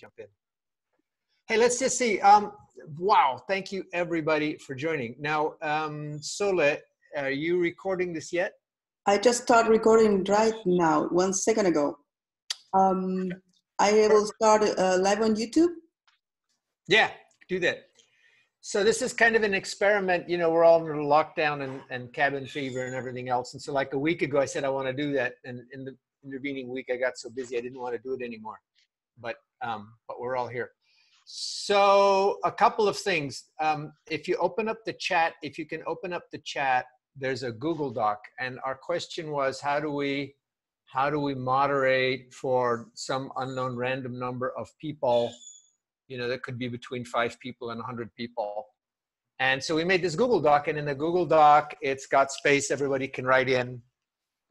jump in. Hey, let's just see. Um, wow, thank you everybody for joining. Now, um, Sole, are you recording this yet? I just start recording right now, one second ago. Um, I will start uh, live on YouTube. Yeah, do that. So this is kind of an experiment. You know, we're all under lockdown and, and cabin fever and everything else. And so like a week ago, I said I want to do that. And in the intervening week, I got so busy I didn't want to do it anymore. But um, but we're all here. So a couple of things. Um, if you open up the chat, if you can open up the chat, there's a Google Doc, and our question was, how do we how do we moderate for some unknown random number of people you know that could be between five people and 100 people and so we made this google doc and in the google doc it's got space everybody can write in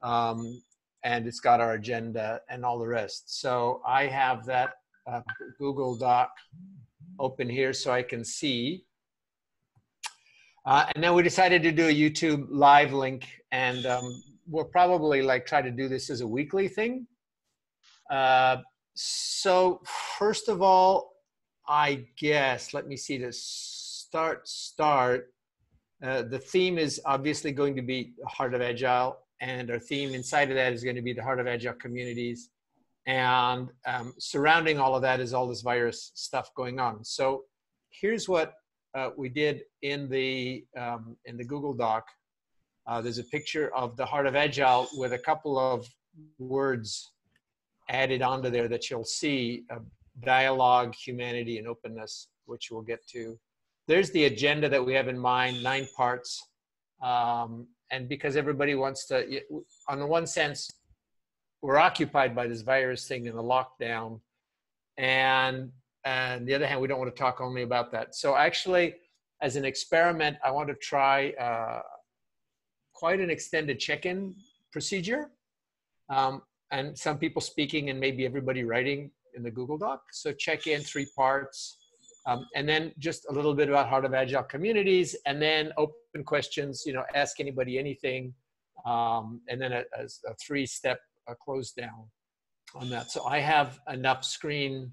um, and it's got our agenda and all the rest so i have that uh, google doc open here so i can see uh, and then we decided to do a youtube live link and um, we'll probably like try to do this as a weekly thing uh, so first of all I guess, let me see this start, start. Uh, the theme is obviously going to be Heart of Agile, and our theme inside of that is going to be the Heart of Agile communities. And um, surrounding all of that is all this virus stuff going on. So here's what uh, we did in the um, in the Google Doc. Uh, there's a picture of the Heart of Agile with a couple of words added onto there that you'll see uh, dialogue, humanity, and openness, which we'll get to. There's the agenda that we have in mind, nine parts. Um, and because everybody wants to, on the one sense, we're occupied by this virus thing and the lockdown. And, and the other hand, we don't want to talk only about that. So actually, as an experiment, I want to try uh, quite an extended check-in procedure. Um, and some people speaking and maybe everybody writing in the Google Doc. So check in three parts. Um, and then just a little bit about Heart of Agile communities, and then open questions. You know, ask anybody anything, um, and then a, a, a three-step uh, close down on that. So I have enough screen,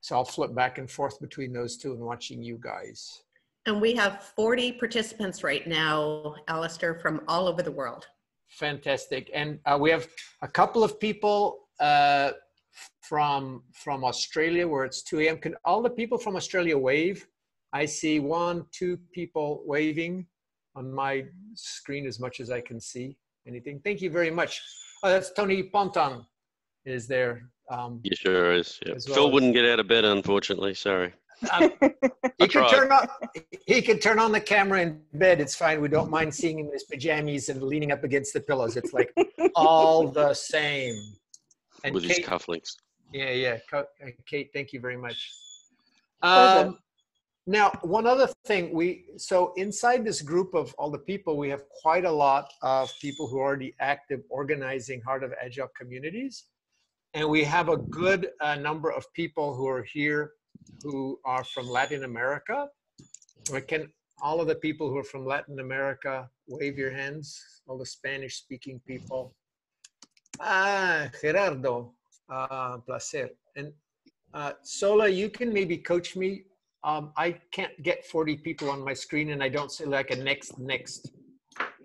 so I'll flip back and forth between those two and watching you guys. And we have 40 participants right now, Alistair, from all over the world. Fantastic. And uh, we have a couple of people uh, from from Australia where it's 2 a.m. Can all the people from Australia wave? I see one, two people waving on my screen as much as I can see. Anything? Thank you very much. Oh, that's Tony Ponton is there. Um, yeah, sure is. Yeah. Well Phil wouldn't get out of bed, unfortunately. Sorry. Uh, he could turn on. He could turn on the camera in bed. It's fine. We don't mind seeing him in his pajamas and leaning up against the pillows. It's like all the same. And with Kate, his cufflinks. Yeah, yeah. Uh, Kate, thank you very much. Um, now, one other thing, we so inside this group of all the people, we have quite a lot of people who are already active organizing Heart of Agile communities, and we have a good uh, number of people who are here who are from Latin America. Can all of the people who are from Latin America wave your hands? All the Spanish-speaking people. Ah, Gerardo, uh, placer. And uh, Sola, you can maybe coach me. Um, I can't get 40 people on my screen and I don't see like a next, next.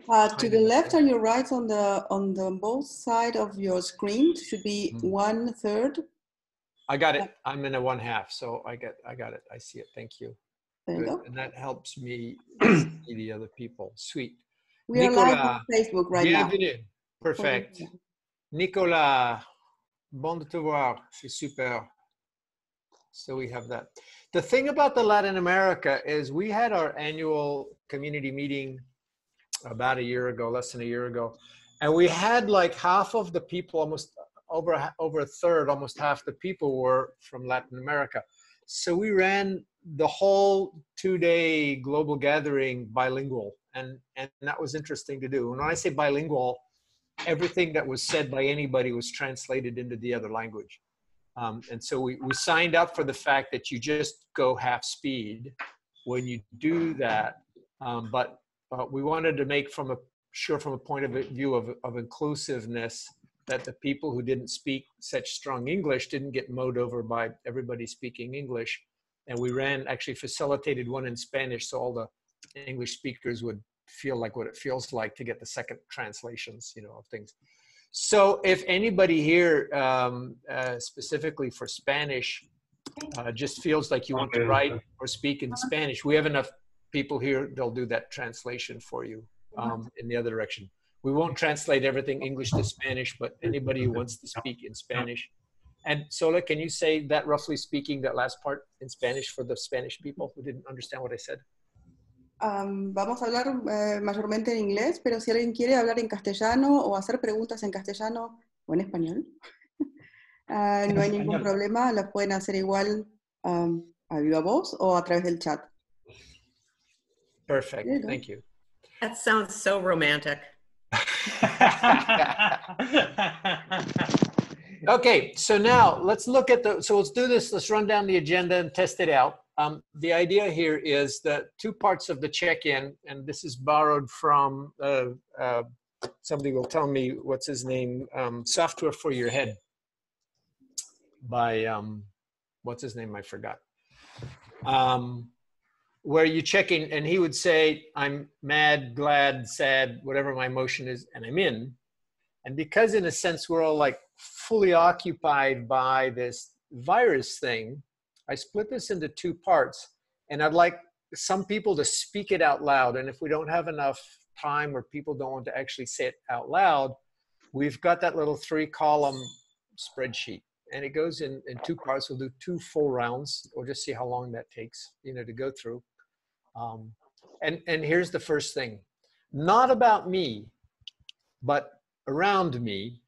Uh, to the left and your right on the on the both side of your screen should be mm-hmm. one third. I got it. I'm in a one half, so I get I got it. I see it. Thank you. There you go. And that helps me see the other people. Sweet. We Nicola, are live on Facebook right bienvenue. now. Perfect. Nicolas, bon de te voir, c'est super. So we have that. The thing about the Latin America is we had our annual community meeting about a year ago, less than a year ago, and we had like half of the people, almost over over a third, almost half the people were from Latin America. So we ran the whole two-day global gathering bilingual, and and that was interesting to do. And when I say bilingual, everything that was said by anybody was translated into the other language. Um, and so we, we signed up for the fact that you just go half speed when you do that. Um, but uh, we wanted to make from a sure from a point of view of, of inclusiveness that the people who didn't speak such strong English didn't get mowed over by everybody speaking English. And we ran, actually facilitated one in Spanish so all the English speakers would feel like what it feels like to get the second translations, you know, of things. So if anybody here, um, uh, specifically for Spanish, uh, just feels like you want to write or speak in Spanish, we have enough people here, they'll do that translation for you um, in the other direction. We won't translate everything English to Spanish, but anybody who wants to speak in Spanish. And Sola, can you say that roughly speaking, that last part in Spanish for the Spanish people who didn't understand what I said? Um, vamos a hablar eh, mayormente en inglés, pero si alguien quiere hablar en castellano o hacer preguntas en castellano o en español, uh, no hay ningún problema, las pueden hacer igual um, a viva voz o a través del chat. Perfect, thank you. That sounds so romantic. okay, so now let's look at the, so let's do this, let's run down the agenda and test it out. Um, the idea here is that two parts of the check-in, and this is borrowed from, uh, uh, somebody will tell me what's his name, um, Software for Your Head by, um, what's his name, I forgot. Um, where you check in and he would say, I'm mad, glad, sad, whatever my emotion is, and I'm in. And because in a sense we're all like fully occupied by this virus thing, I split this into two parts, and I'd like some people to speak it out loud. And if we don't have enough time or people don't want to actually say it out loud, we've got that little three column spreadsheet and it goes in, in two parts. We'll do two full rounds. We'll just see how long that takes, you know, to go through. Um, and, and here's the first thing, not about me, but around me.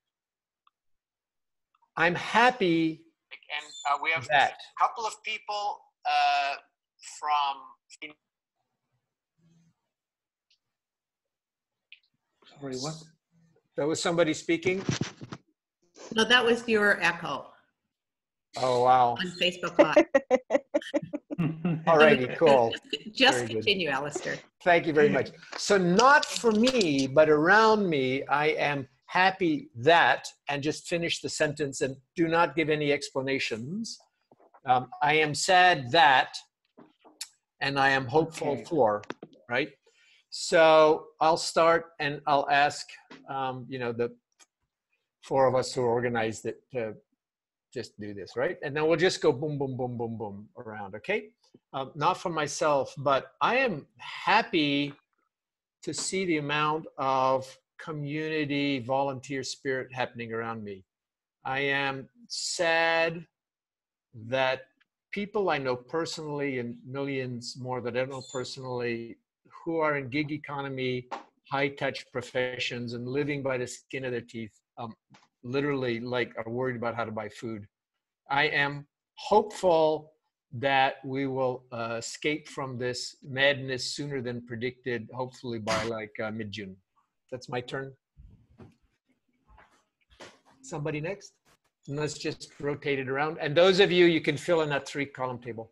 I'm happy and uh, we have that. a couple of people uh, from. Sorry, what? There was somebody speaking. No, that was your echo Oh, wow. on Facebook Live. All righty, cool. Just Very good. continue, Alistair. Thank you very much. So, not for me, but around me, I am happy that, and just finish the sentence and do not give any explanations. Um, I am sad that, and I am hopeful Okay. for, right? So, I'll start and I'll ask, um, you know, the four of us who organized it to just do this, right? And then we'll just go boom, boom, boom, boom, boom around, okay? um, not for myself, but I am happy to see the amount of community volunteer spirit happening around me. I am sad that people I know personally and millions more that I don't know personally who are in gig economy, high touch professions and living by the skin of their teeth, um, literally like are worried about how to buy food. I am hopeful that we will uh, escape from this madness sooner than predicted, hopefully by like uh, mid June. That's my turn. Somebody next? And let's just rotate it around. And those of you, you can fill in that three column table.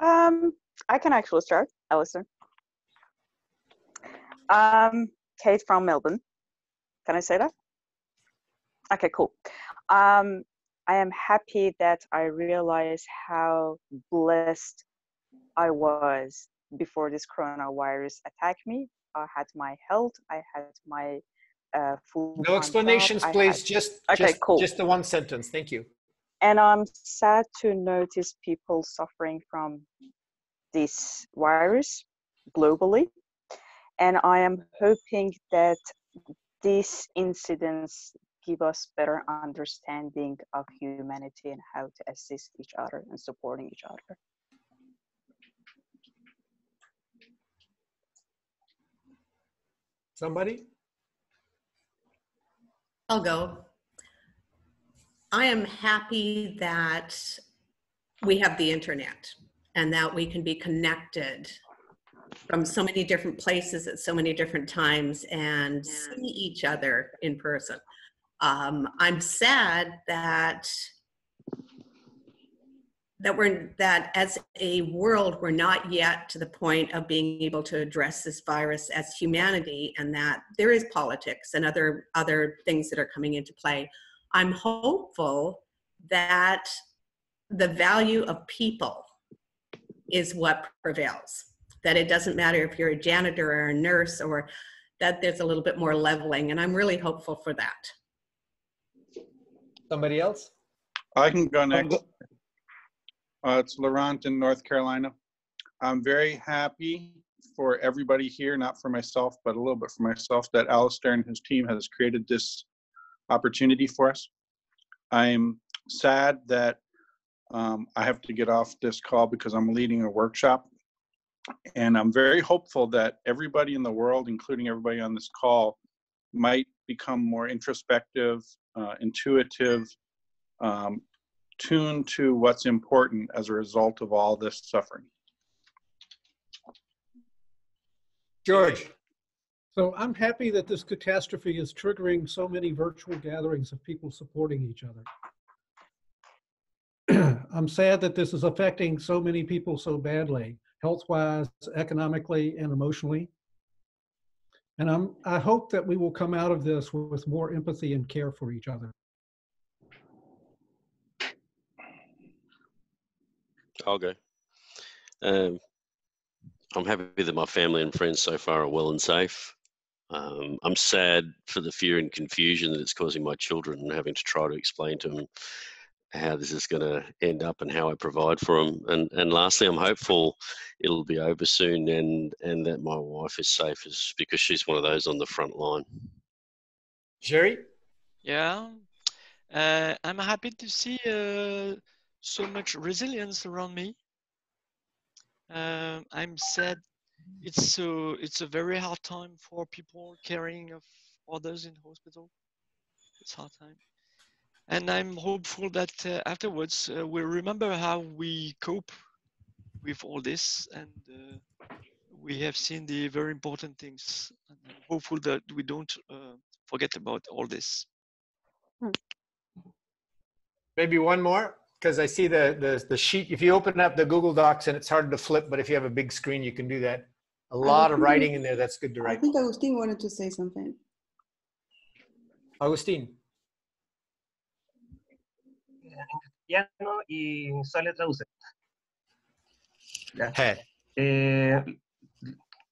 Um, I can actually start, Alistair. Um, Kate from Melbourne. Can I say that? Okay, cool. Um, I am happy that I realized how blessed I was before this coronavirus attacked me. I had my health, I had my uh, full. No explanations, please. Just, Okay, just, cool. just the one sentence. Thank you. and I'm sad to notice people suffering from this virus globally. And I am hoping that these incidents give us better understanding of humanity and how to assist each other and supporting each other. Somebody? I'll go. I am happy that we have the internet and that we can be connected from so many different places at so many different times and see each other in person. Um, I'm sad that that we're that as a world we're not yet to the point of being able to address this virus as humanity and that there is politics and other other things that are coming into play i'm hopeful that the value of people is what prevails that it doesn't matter if you're a janitor or a nurse or that there's a little bit more leveling and i'm really hopeful for that Somebody else? I can go next. Uh, it's Laurent in North Carolina. I'm very happy for everybody here, not for myself, but a little bit for myself, that Alistair and his team has created this opportunity for us. I'm sad that um, I have to get off this call because I'm leading a workshop. And I'm very hopeful that everybody in the world, including everybody on this call, might become more introspective, uh, intuitive, um, tuned to what's important as a result of all this suffering. George. So I'm happy that this catastrophe is triggering so many virtual gatherings of people supporting each other. I'm sad that this is affecting so many people so badly, health-wise, economically, and emotionally. And I'm, I hope that we will come out of this with more empathy and care for each other. I'll go. Um, I'm happy that my family and friends so far are well and safe. Um, I'm sad for the fear and confusion that it's causing my children and having to try to explain to them how this is going to end up and how I provide for them. And and lastly, I'm hopeful it'll be over soon and and that my wife is safe, is because she's one of those on the front line. Jerry. Yeah, uh, I'm happy to see uh, so much resilience around me. Uh, I'm sad. It's so it's a very hard time for people caring of others in hospital. It's hard time and I'm hopeful that uh, afterwards uh, we'll remember how we cope with all this, and uh, we have seen the very important things. And I'm hopeful that we don't uh, forget about all this. Hmm. Maybe one more, because I see the, the the sheet. If you open up the Google Docs, and it's hard to flip, but if you have a big screen, you can do that. A lot of writing in there. That's good to write. I think Agustin wanted to say something. Agustin. castellano y Sole traduce. Hey. Eh,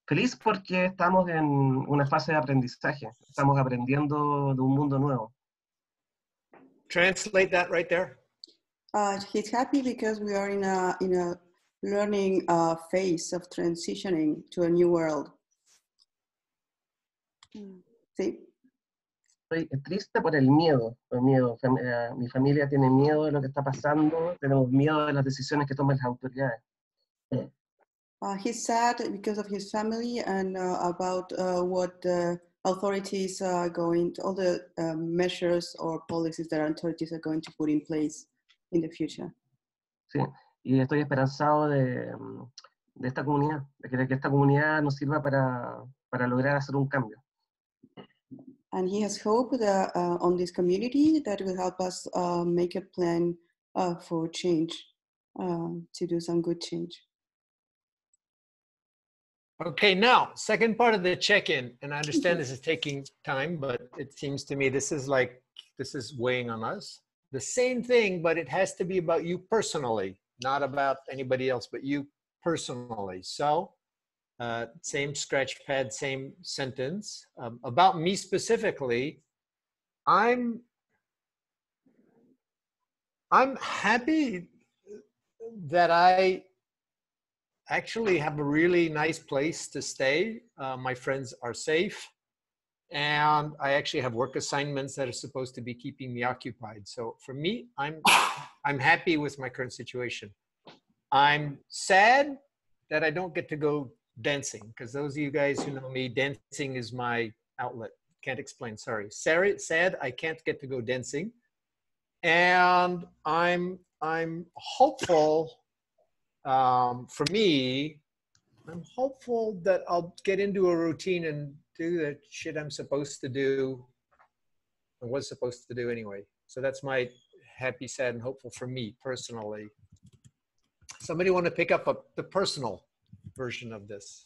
feliz porque estamos en una fase de aprendizaje. Estamos aprendiendo de un mundo nuevo. Translate that right there. Uh, he's happy because we are in a in a learning uh, phase of transitioning to a new world. Sí. estoy triste por el miedo, el miedo. Eh, mi familia tiene miedo de lo que está pasando, tenemos miedo de las decisiones que toman las autoridades. Uh, he's sad because of his family and uh, about uh, what the authorities are going, to, all the um, measures or policies that authorities are going to put in place in the future. Sí, y estoy esperanzado de, mm, de esta comunidad, de que, que esta comunidad nos sirva para, para lograr hacer un cambio. and he has hope that, uh, on this community that will help us uh, make a plan uh, for change, um, to do some good change. Okay, now, second part of the check-in, and I understand this is taking time, but it seems to me this is like, this is weighing on us. The same thing, but it has to be about you personally, not about anybody else, but you personally. So uh, same scratch pad, same sentence. Um, about me specifically, I'm I'm happy that I actually have a really nice place to stay. Uh, my friends are safe, and I actually have work assignments that are supposed to be keeping me occupied. So for me, I'm I'm happy with my current situation. I'm sad that I don't get to go dancing because those of you guys who know me dancing is my outlet can't explain sorry Sarah said i can't get to go dancing and i'm i'm hopeful um, for me i'm hopeful that i'll get into a routine and do the shit i'm supposed to do and was supposed to do anyway so that's my happy sad and hopeful for me personally Somebody want to pick up a, the personal version of this?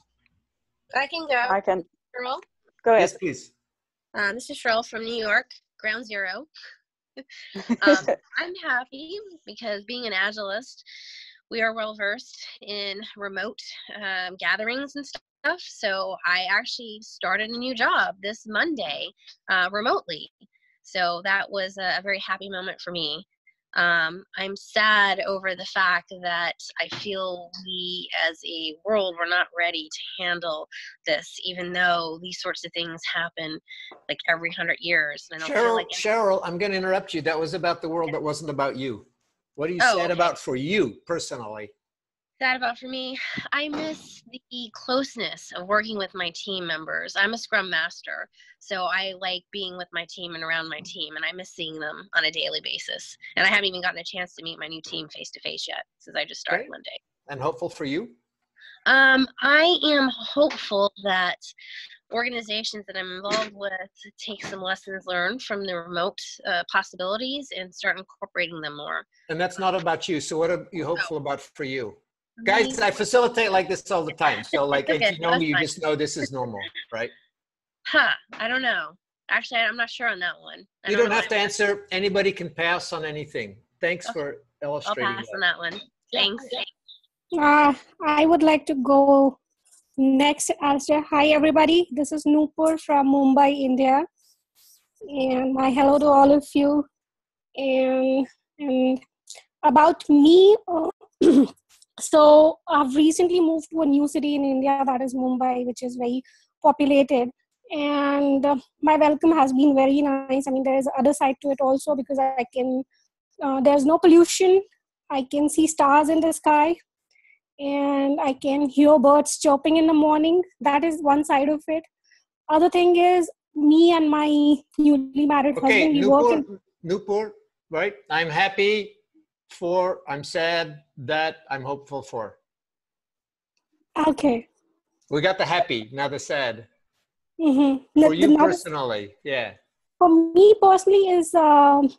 I can go. I can Cheryl. go ahead. Yes, please. Um, this is Cheryl from New York, Ground Zero. um, I'm happy because being an agilist, we are well versed in remote um, gatherings and stuff. So I actually started a new job this Monday uh, remotely. So that was a, very happy moment for me. Um, I'm sad over the fact that I feel we as a world were not ready to handle this, even though these sorts of things happen like every hundred years. And I don't feel Cheryl, like Cheryl, I'm going to interrupt you. That was about the world that wasn't about you. What are you Oh, sad okay. about for you personally? Sad about for me i miss the closeness of working with my team members i'm a scrum master so i like being with my team and around my team and i miss seeing them on a daily basis and i haven't even gotten a chance to meet my new team face to face yet since i just started Great. monday And hopeful for you? um, i am hopeful that organizations that i'm involved with take some lessons learned from the remote uh, possibilities and start incorporating them more And that's not about you. So what are you hopeful about for you? Guys, I facilitate like this all the time. So like, Okay, if you know that's me, you fine. just know this is normal, right? huh i don't know actually i'm not sure on that one I You know don't have to I'm- answer. Anybody can pass on anything. Thanks for I'll illustrating pass that. on that one. Thanks. Uh, I would like to go next. Alistair. Hi, everybody. This is Nupur from Mumbai, India. And my hello to all of you. And, and about me, uh, so I've recently moved to a new city in India, that is Mumbai, which is very populated. And uh, my welcome has been very nice. I mean, there is other side to it also because I can, uh, there's no pollution. I can see stars in the sky and I can hear birds chirping in the morning. That is one side of it. Other thing is me and my newly married Okay, husband. We work in, Newport, Newport, right? I'm happy for, I'm sad that, I'm hopeful for. okay. We got the happy, now the sad. Mm-hmm. For you personally, yeah. for me personally is um,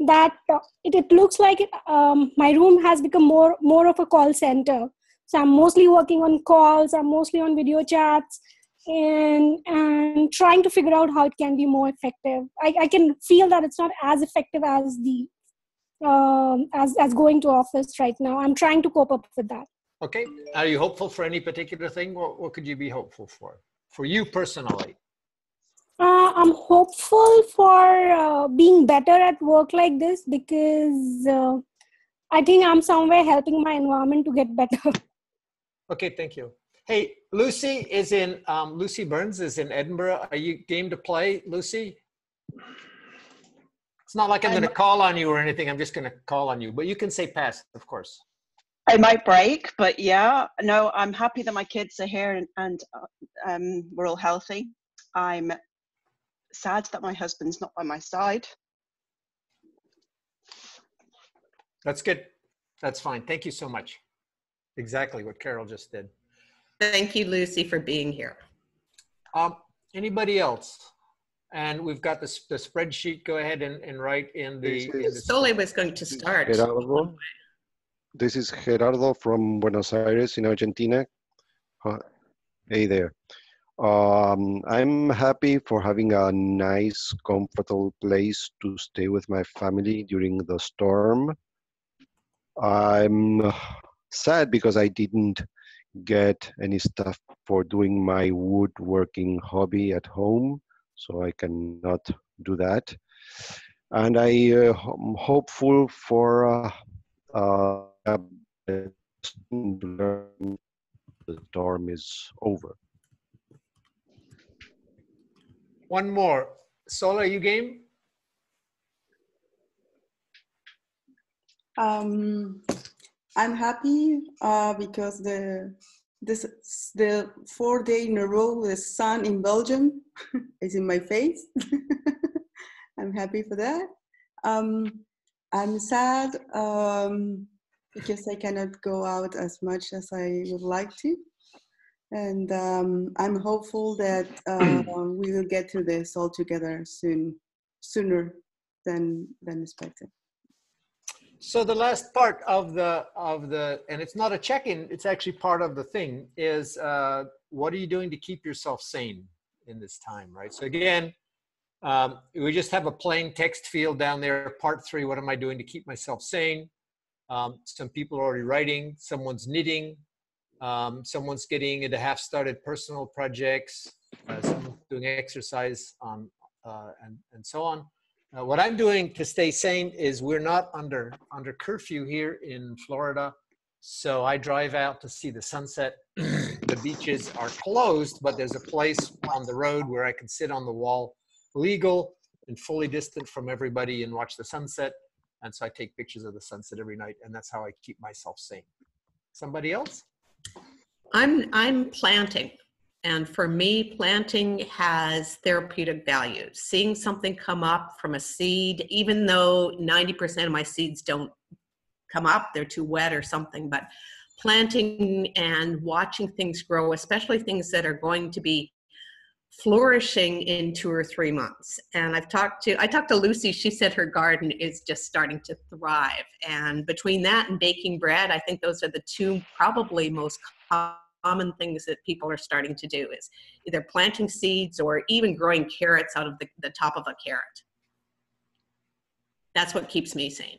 that uh, it, it looks like it, um, my room has become more more of a call center so i'm mostly working on calls i'm mostly on video chats and and trying to figure out how it can be more effective i, I can feel that it's not as effective as the um, as as going to office right now i'm trying to cope up with that Okay, are you hopeful for any particular thing? What, what could you be hopeful for? For you personally? Uh, I'm hopeful for uh, being better at work like this because uh, I think I'm somewhere helping my environment to get better. Okay, thank you. Hey, Lucy is in, um, Lucy Burns is in Edinburgh. Are you game to play, Lucy? It's not like I'm gonna call on you or anything. I'm just gonna call on you, but you can say pass, of course. I might break, but yeah, no, I'm happy that my kids are here and, and uh, um, we're all healthy. I'm sad that my husband's not by my side. That's good. That's fine. Thank you so much. Exactly what Carol just did. Thank you, Lucy, for being here. Um, anybody else? And we've got the, the spreadsheet. Go ahead and, and write in the. in the Sole was going to start. Gerardo. This is Gerardo from Buenos Aires in Argentina. Hey there. Um, I'm happy for having a nice, comfortable place to stay with my family during the storm. I'm sad because I didn't get any stuff for doing my woodworking hobby at home, so I cannot do that. And I uh, am hopeful for uh, uh, the storm is over. One more. Sol, are you game? Um, I'm happy uh, because the this is the four day in a row the sun in Belgium is in my face. I'm happy for that. Um, I'm sad um, because I cannot go out as much as I would like to, and um, I'm hopeful that uh, we will get to this all together soon, sooner than than expected. So the last part of the of the and it's not a check-in, it's actually part of the thing is uh, what are you doing to keep yourself sane in this time, right? So again, um, we just have a plain text field down there. Part three, what am I doing to keep myself sane? Um, some people are already writing, someone's knitting, um, someone's getting into half-started personal projects, uh, doing exercise on, uh, and, and so on. Uh, what I'm doing to stay sane is we're not under under curfew here in Florida, so I drive out to see the sunset. the beaches are closed, but there's a place on the road where I can sit on the wall, legal and fully distant from everybody, and watch the sunset. And so I take pictures of the sunset every night, and that's how I keep myself sane. Somebody else? I'm I'm planting. And for me, planting has therapeutic value. Seeing something come up from a seed, even though 90% of my seeds don't come up, they're too wet or something, but planting and watching things grow, especially things that are going to be flourishing in two or three months. And I've talked to I talked to Lucy, she said her garden is just starting to thrive. And between that and baking bread, I think those are the two probably most common things that people are starting to do is either planting seeds or even growing carrots out of the, the top of a carrot. That's what keeps me sane.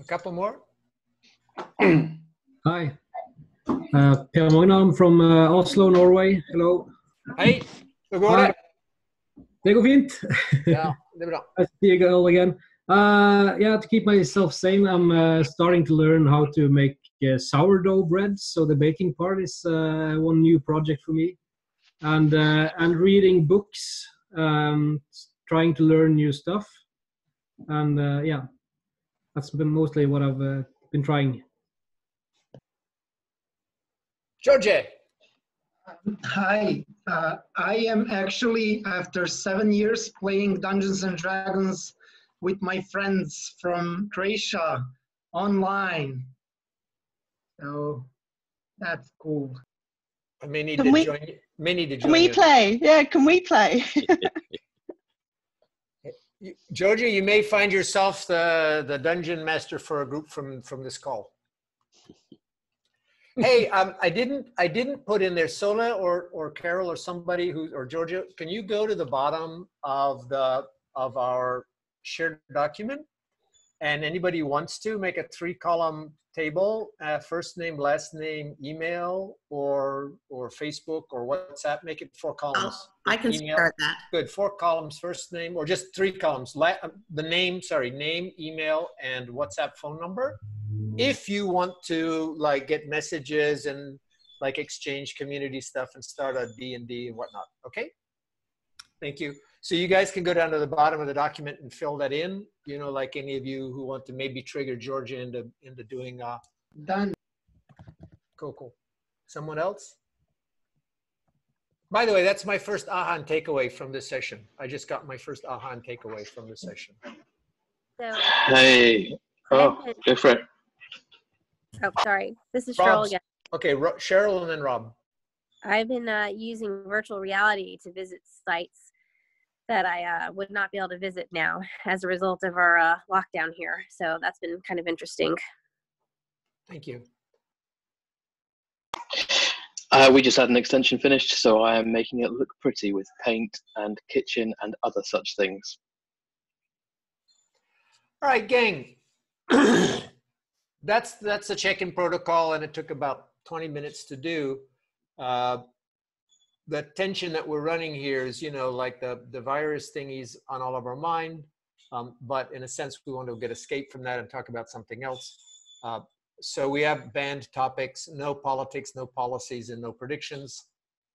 A couple more. Hi. Uh, per Magnar, I'm from uh, Oslo, Norway. Hello. Hej, hur går det? Det går fint. Ja, det är bra. I see you all again. Uh, yeah, to keep myself sane, I'm uh, starting to learn how to make sourdough bread. So the baking part is uh, one new project for me, and uh, and reading books, um, trying to learn new stuff, and uh, yeah, that's been mostly what I've uh, been trying. George. Hi, uh, I am actually, after seven years playing Dungeons and Dragons with my friends from Croatia online. So that's cool. I may need Can to we- join you. May need to join Can we you. play? Yeah, can we play? You- Georgia, you may find yourself the, the dungeon master for a group from, from this call. Hey, um, I didn't, I didn't put in there Sola or, or Carol or somebody who, or Georgia, can you go to the bottom of the, of our shared document? And anybody who wants to make a three column table, uh, first name, last name, email, or, or Facebook or WhatsApp, make it four columns. I can Email. start that. Good, four columns, first name, or just three columns, la- uh, the name, sorry, name, email, and WhatsApp phone number. If you want to like get messages and like exchange community stuff and start a D and D and whatnot, okay? Thank you. So you guys can go down to the bottom of the document and fill that in, you know, like any of you who want to maybe trigger Georgia into, into doing, uh, Done. Cool, cool. Someone else? By the way, that's my first aha and takeaway from this session. I just got my first aha and takeaway from this session. So, Hey. Oh, go for it. oh, sorry. This is Cheryl Rob's- again. Okay, Ro- Cheryl and then Rob. I've been uh, using virtual reality to visit sites that I uh, would not be able to visit now as a result of our uh, lockdown here. So that's been kind of interesting. Thank you. Uh, we just had an extension finished, so I am making it look pretty with paint and kitchen and other such things. All right, gang. that's that's a check-in protocol, and it took about 20 minutes to do. Uh, the tension that we're running here is, you know, like the the virus thingies on all of our mind, um, but in a sense, we want to get escape from that and talk about something else. Uh, so we have banned topics: no politics, no policies, and no predictions.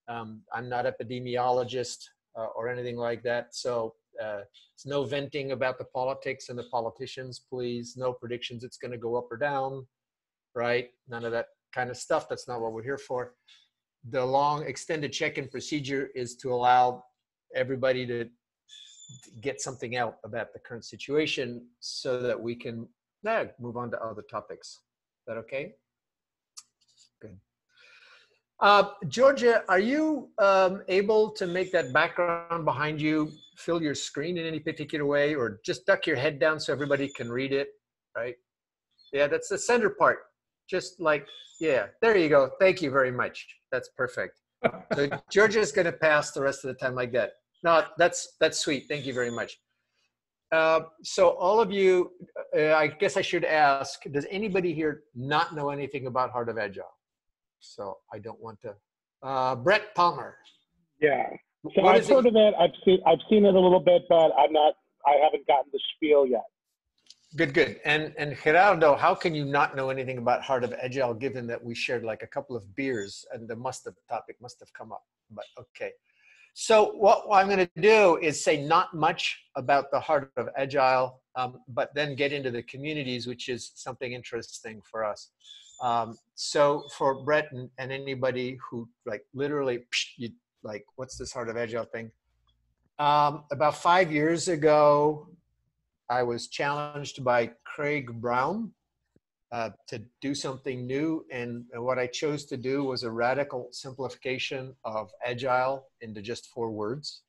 Um, I'm not epidemiologist uh, or anything like that, so uh, it's no venting about the politics and the politicians, please. No predictions it's going to go up or down, right? None of that kind of stuff. That's not what we're here for. The long extended check-in procedure is to allow everybody to get something out about the current situation so that we can eh, move on to other topics. Is that okay? Good. Uh, Georgia, are you um, able to make that background behind you fill your screen in any particular way or just duck your head down so everybody can read it? right? Yeah, that's the center part. Just like, yeah, there you go. Thank you very much. That's perfect. So Georgia's going to pass the rest of the time like that. No, that's that's sweet. Thank you very much. Uh, so all of you, uh, I guess I should ask, does anybody here not know anything about Heart of Agile? So I don't want to. Uh, Brett Palmer. Yeah. So What I've is it- heard of it. I've seen I've seen it a little bit, but I'm not. I haven't gotten the spiel yet. Good, good. And and Gerardo, how can you not know anything about Heart of Agile given that we shared like a couple of beers and the must have topic must have come up? But okay. So what I'm going to do is say not much about the Heart of Agile, um, but then get into the communities, which is something interesting for us. Um, so for Brett and, and anybody who like literally, psh, you, like, what's this Heart of Agile thing? Um, about five years ago, I was challenged by Craig Brown uh, to do something new. And, and what I chose to do was a radical simplification of agile into just four words.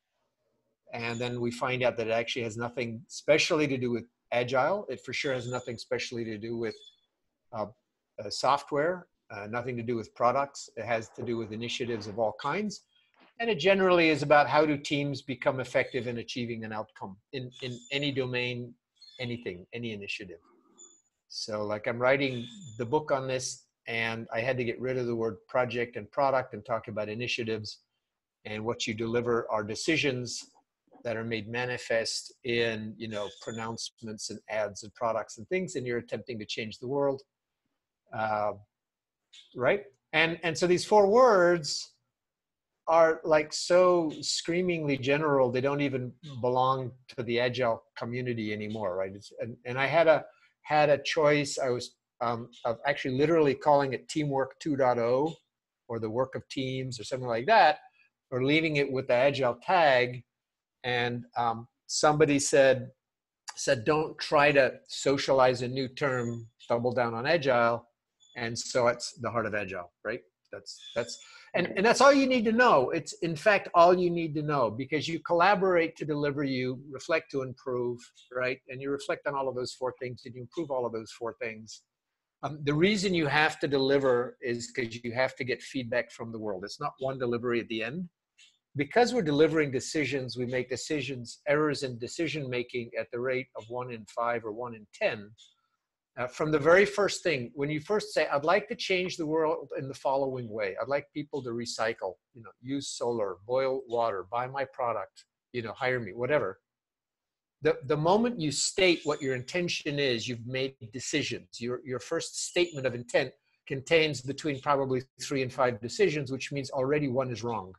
And then we find out that it actually has nothing specially to do with agile. It for sure has nothing specially to do with uh, uh, software, uh, nothing to do with products. It has to do with initiatives of all kinds. And it generally is about how do teams become effective in achieving an outcome in, in any domain, anything, any initiative. So like I'm writing the book on this and I had to get rid of the word project and product and talk about initiatives and what you deliver are decisions that are made manifest in, you know, pronouncements and ads and products and things and you're attempting to change the world. Uh, right? And and so these four words are like so screamingly general they don't even belong to the agile community anymore right? It's, and, and i had a had a choice. I was um, of actually literally calling it teamwork 2.0 or the work of teams or something like that or leaving it with the agile tag. And um, somebody said said don't try to socialize a new term double down on agile. And so it's the heart of agile right? That's that's and, and that's all you need to know. It's in fact all you need to know because you collaborate to deliver you reflect to improve right? And you reflect on all of those four things and you improve all of those four things. Um, the reason you have to deliver is because you have to get feedback from the world. It's not one delivery at the end. Because we're delivering decisions we make decisions errors in decision making at the rate of one in five or one in ten uh, from the very first thing, when you first say, I'd like to change the world in the following way, I'd like people to recycle, you know, use solar, boil water, buy my product, you know, hire me, whatever. The, the moment you state what your intention is, you've made decisions. Your, your first statement of intent contains between probably three and five decisions, which means already one is wrong,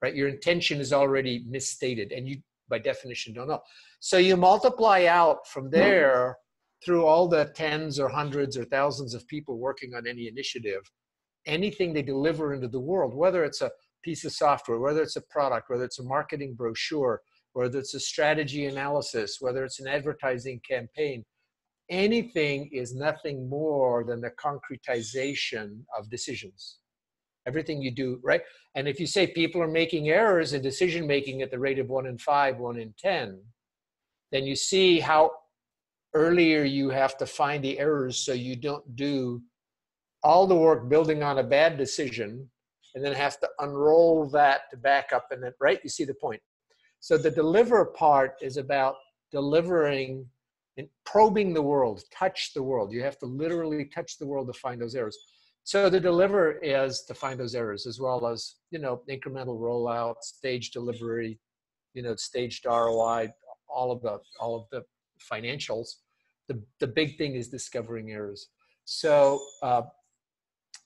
right? Your intention is already misstated, and you, by definition, don't know. So you multiply out from there through all the tens or hundreds or thousands of people working on any initiative, anything they deliver into the world, whether it's a piece of software, whether it's a product, whether it's a marketing brochure, whether it's a strategy analysis, whether it's an advertising campaign, anything is nothing more than the concretization of decisions. Everything you do, right? And if you say people are making errors in decision making at the rate of one in five, one in 10, then you see how earlier you have to find the errors so you don't do all the work building on a bad decision and then have to unroll that to back up and then right? You see the point. So the deliver part is about delivering and probing the world touch the world. You have to literally touch the world to find those errors. So the deliver is to find those errors as well as you know incremental rollout stage delivery you know staged roi all of the all of the financials the, the big thing is discovering errors. So uh,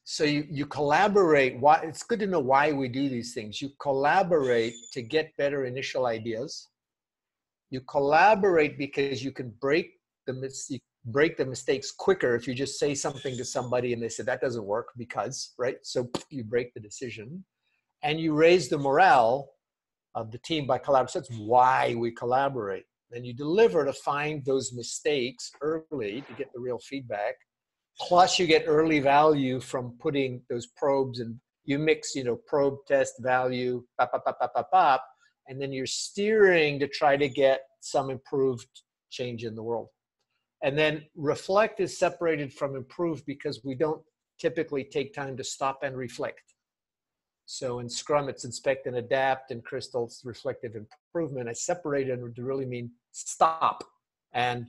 so you, you collaborate why it's good to know why we do these things. You collaborate to get better initial ideas. You collaborate because you can break the mis- break the mistakes quicker if you just say something to somebody and they say that doesn't work because right? So you break the decision. And you raise the morale of the team by collaborating that's why we collaborate and you deliver to find those mistakes early to get the real feedback. Plus you get early value from putting those probes and you mix you know probe test value pop, pop, pop, pop, pop, pop, and then you're steering to try to get some improved change in the world. And then reflect is separated from improve because we don't typically take time to stop and reflect. So in Scrum, it's inspect and adapt, and Crystal's reflective improvement. I separated to really mean stop and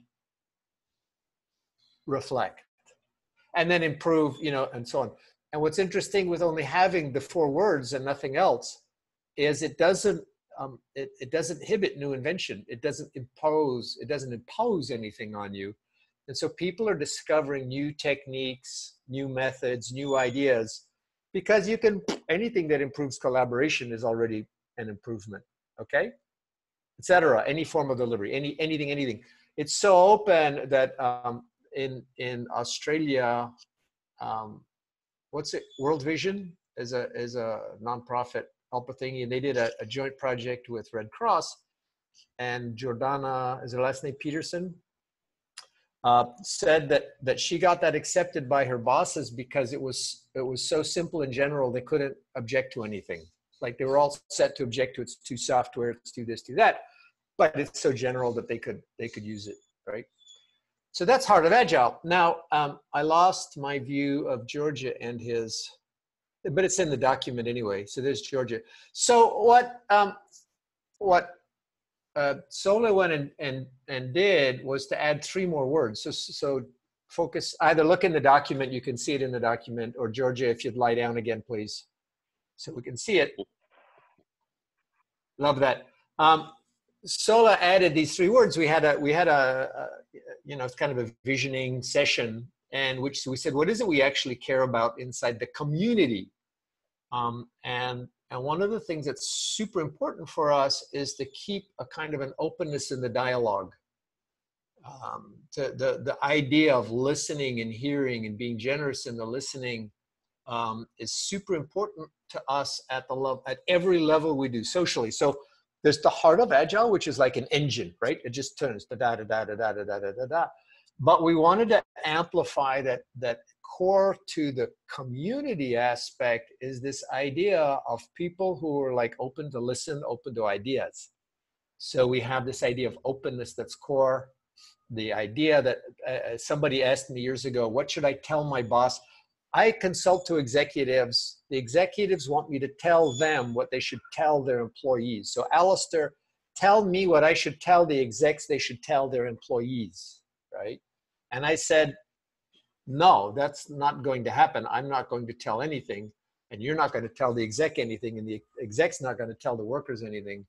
reflect, and then improve, you know, and so on. And what's interesting with only having the four words and nothing else is it doesn't um, it, it doesn't inhibit new invention. It doesn't impose it doesn't impose anything on you. And so people are discovering new techniques, new methods, new ideas because you can anything that improves collaboration is already an improvement okay etc any form of delivery any anything anything it's so open that um, in in australia um, what's it world vision is a is a nonprofit helper thingy and they did a, a joint project with red cross and jordana is her last name peterson uh, said that that she got that accepted by her bosses because it was it was so simple in general they couldn't object to anything. Like they were all set to object to it's too software, it's too this, too that, but it's so general that they could they could use it, right? So that's Heart of Agile. Now um, I lost my view of Georgia and his, but it's in the document anyway. So there's Georgia. So what um, what uh, Sole went and, and, and did was to add three more words. So, so focus, either look in the document, you can see it in the document, or Georgia, if you'd lie down again, please, so we can see it. Love that. Um, Sole added these three words. We had a, we had a, a, you know, it's kind of a visioning session and which we said, what is it we actually care about inside the community? Um, and and one of the things that's super important for us is to keep a kind of an openness in the dialogue. Um, to the, the idea of listening and hearing and being generous in the listening um, is super important to us at the level at every level we do socially. So there's the heart of agile, which is like an engine, right? It just turns da da da da da da da da da da. But we wanted to amplify that that core to the community aspect is this idea of people who are like open to listen, open to ideas. So we have this idea of openness that's core. The idea that uh, somebody asked me years ago, what should I tell my boss? I consult to executives. The executives want me to tell them what they should tell their employees. So, Alistair, tell me what I should tell the execs they should tell their employees, right? And I said, no, that's not going to happen. I'm not going to tell anything, and you're not going to tell the exec anything, and the exec's not going to tell the workers anything.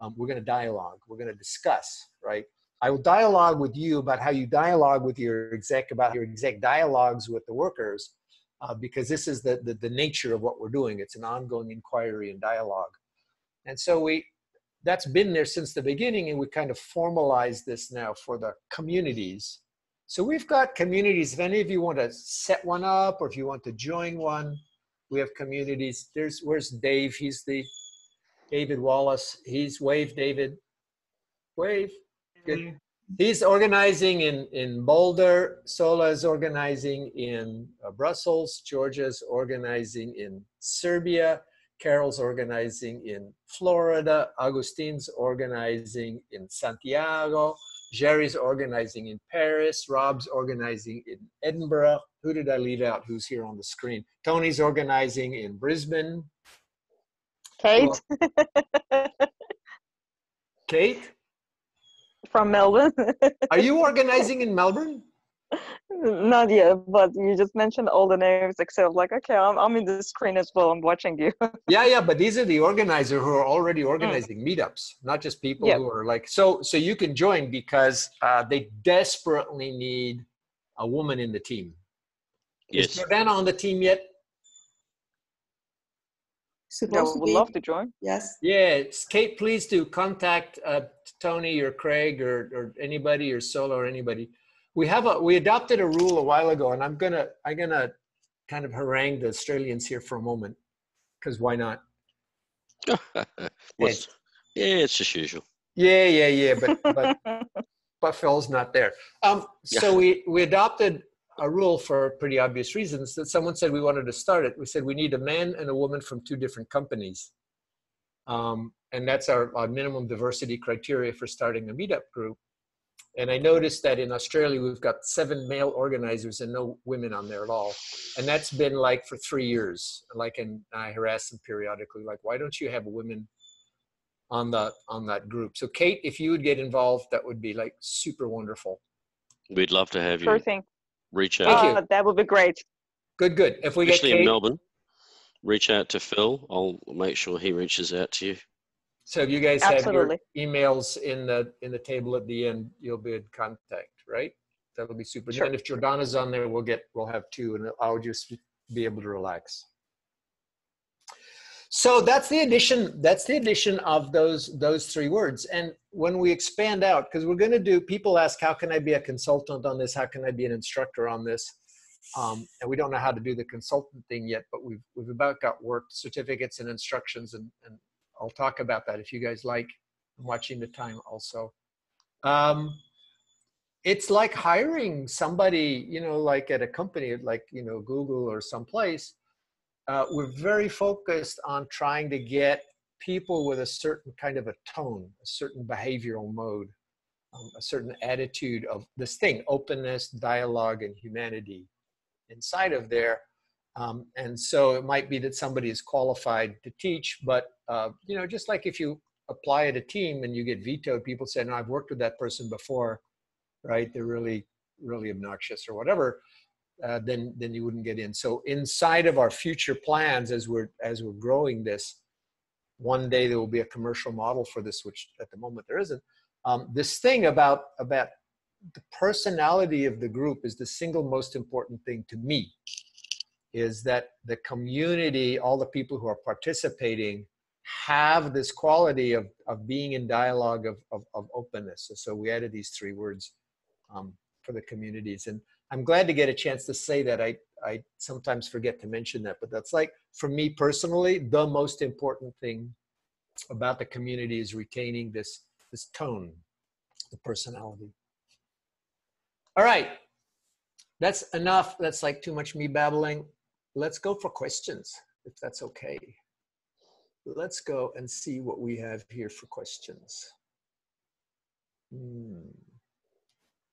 Um, we're going to dialogue. We're going to discuss, right? I will dialogue with you about how you dialogue with your exec, about your exec dialogues with the workers, uh, because this is the, the, the nature of what we're doing. It's an ongoing inquiry and dialogue. And so we, that's been there since the beginning, and we kind of formalize this now for the communities so we've got communities. If any of you want to set one up or if you want to join one, we have communities. There's where's Dave? He's the David Wallace. He's wave David. Wave. Good. He's organizing in, in Boulder. Sole is organizing in uh, Brussels. Georgia's organizing in Serbia. Carol's organizing in Florida. Agustin's organizing in Santiago. Jerry's organizing in Paris. Rob's organizing in Edinburgh. Who did I leave out who's here on the screen? Tony's organizing in Brisbane. Kate. Kate? From Melbourne. Are you organizing in Melbourne? Not yet, but you just mentioned all the names except like, okay, I'm, I'm in the screen as well. I'm watching you. yeah, yeah, but these are the organizers who are already mm. organizing mm. meetups, not just people yep. who are like, so, so you can join because uh, they desperately need a woman in the team. Yes. Is Jordana on the team yet? Supposed yeah, would love to join. Yes. Yeah, Kate, please do contact uh, Tony or Craig or, or anybody or Sole or anybody we have a we adopted a rule a while ago, and I'm gonna I'm gonna kind of harangue the Australians here for a moment because why not? it's, yeah, it's just usual. Yeah, yeah, yeah, but but but Phil's not there. Um, so yeah. we we adopted a rule for pretty obvious reasons that someone said we wanted to start it. We said we need a man and a woman from two different companies. Um, and that's our, our minimum diversity criteria for starting a meetup group. And I noticed that in Australia, we've got seven male organizers and no women on there at all. And that's been like for three years. Like, and I harass them periodically, like, why don't you have women on that on that group? So, Kate, if you would get involved, that would be like super wonderful. We'd love to have you. Sure thing. Reach out. Thank you. Uh, that would be great. Good, good. If we get Especially in Melbourne. Reach out to Phil. I'll make sure he reaches out to you. so if you guys have your emails in the in the table at the end, you'll be in contact, right? That'll be super. Sure. And if Jordana's on there, we'll get we'll have two, and I'll just be able to relax. So that's the addition. That's the addition of those those three words. And when we expand out, because we're going to do, people ask, how can I be a consultant on this? How can I be an instructor on this? Um, and we don't know how to do the consultant thing yet, but we've we've about got work certificates and instructions, and, and I'll talk about that if you guys like. I'm watching the time also. Um, it's like hiring somebody, you know, like at a company like you know Google or someplace. Uh, we're very focused on trying to get people with a certain kind of a tone, a certain behavioral mode, um, a certain attitude of this thing, openness, dialogue, and humanity inside of there. Um, and so it might be that somebody is qualified to teach, but uh, you know, just like if you apply at a team and you get vetoed, people say, "No, I've worked with that person before," right? They're really, really obnoxious or whatever. Uh, then, then you wouldn't get in. So inside of our future plans, as we're as we're growing this, one day there will be a commercial model for this, which at the moment there isn't. Um, this thing about about the personality of the group is the single most important thing to me is that the community all the people who are participating have this quality of, of being in dialogue of, of, of openness so, so we added these three words um, for the communities and i'm glad to get a chance to say that i i sometimes forget to mention that but that's like for me personally the most important thing about the community is retaining this this tone the personality all right. That's enough. That's like too much me babbling. Let's go for questions, if that's okay. Let's go and see what we have here for questions. Hmm.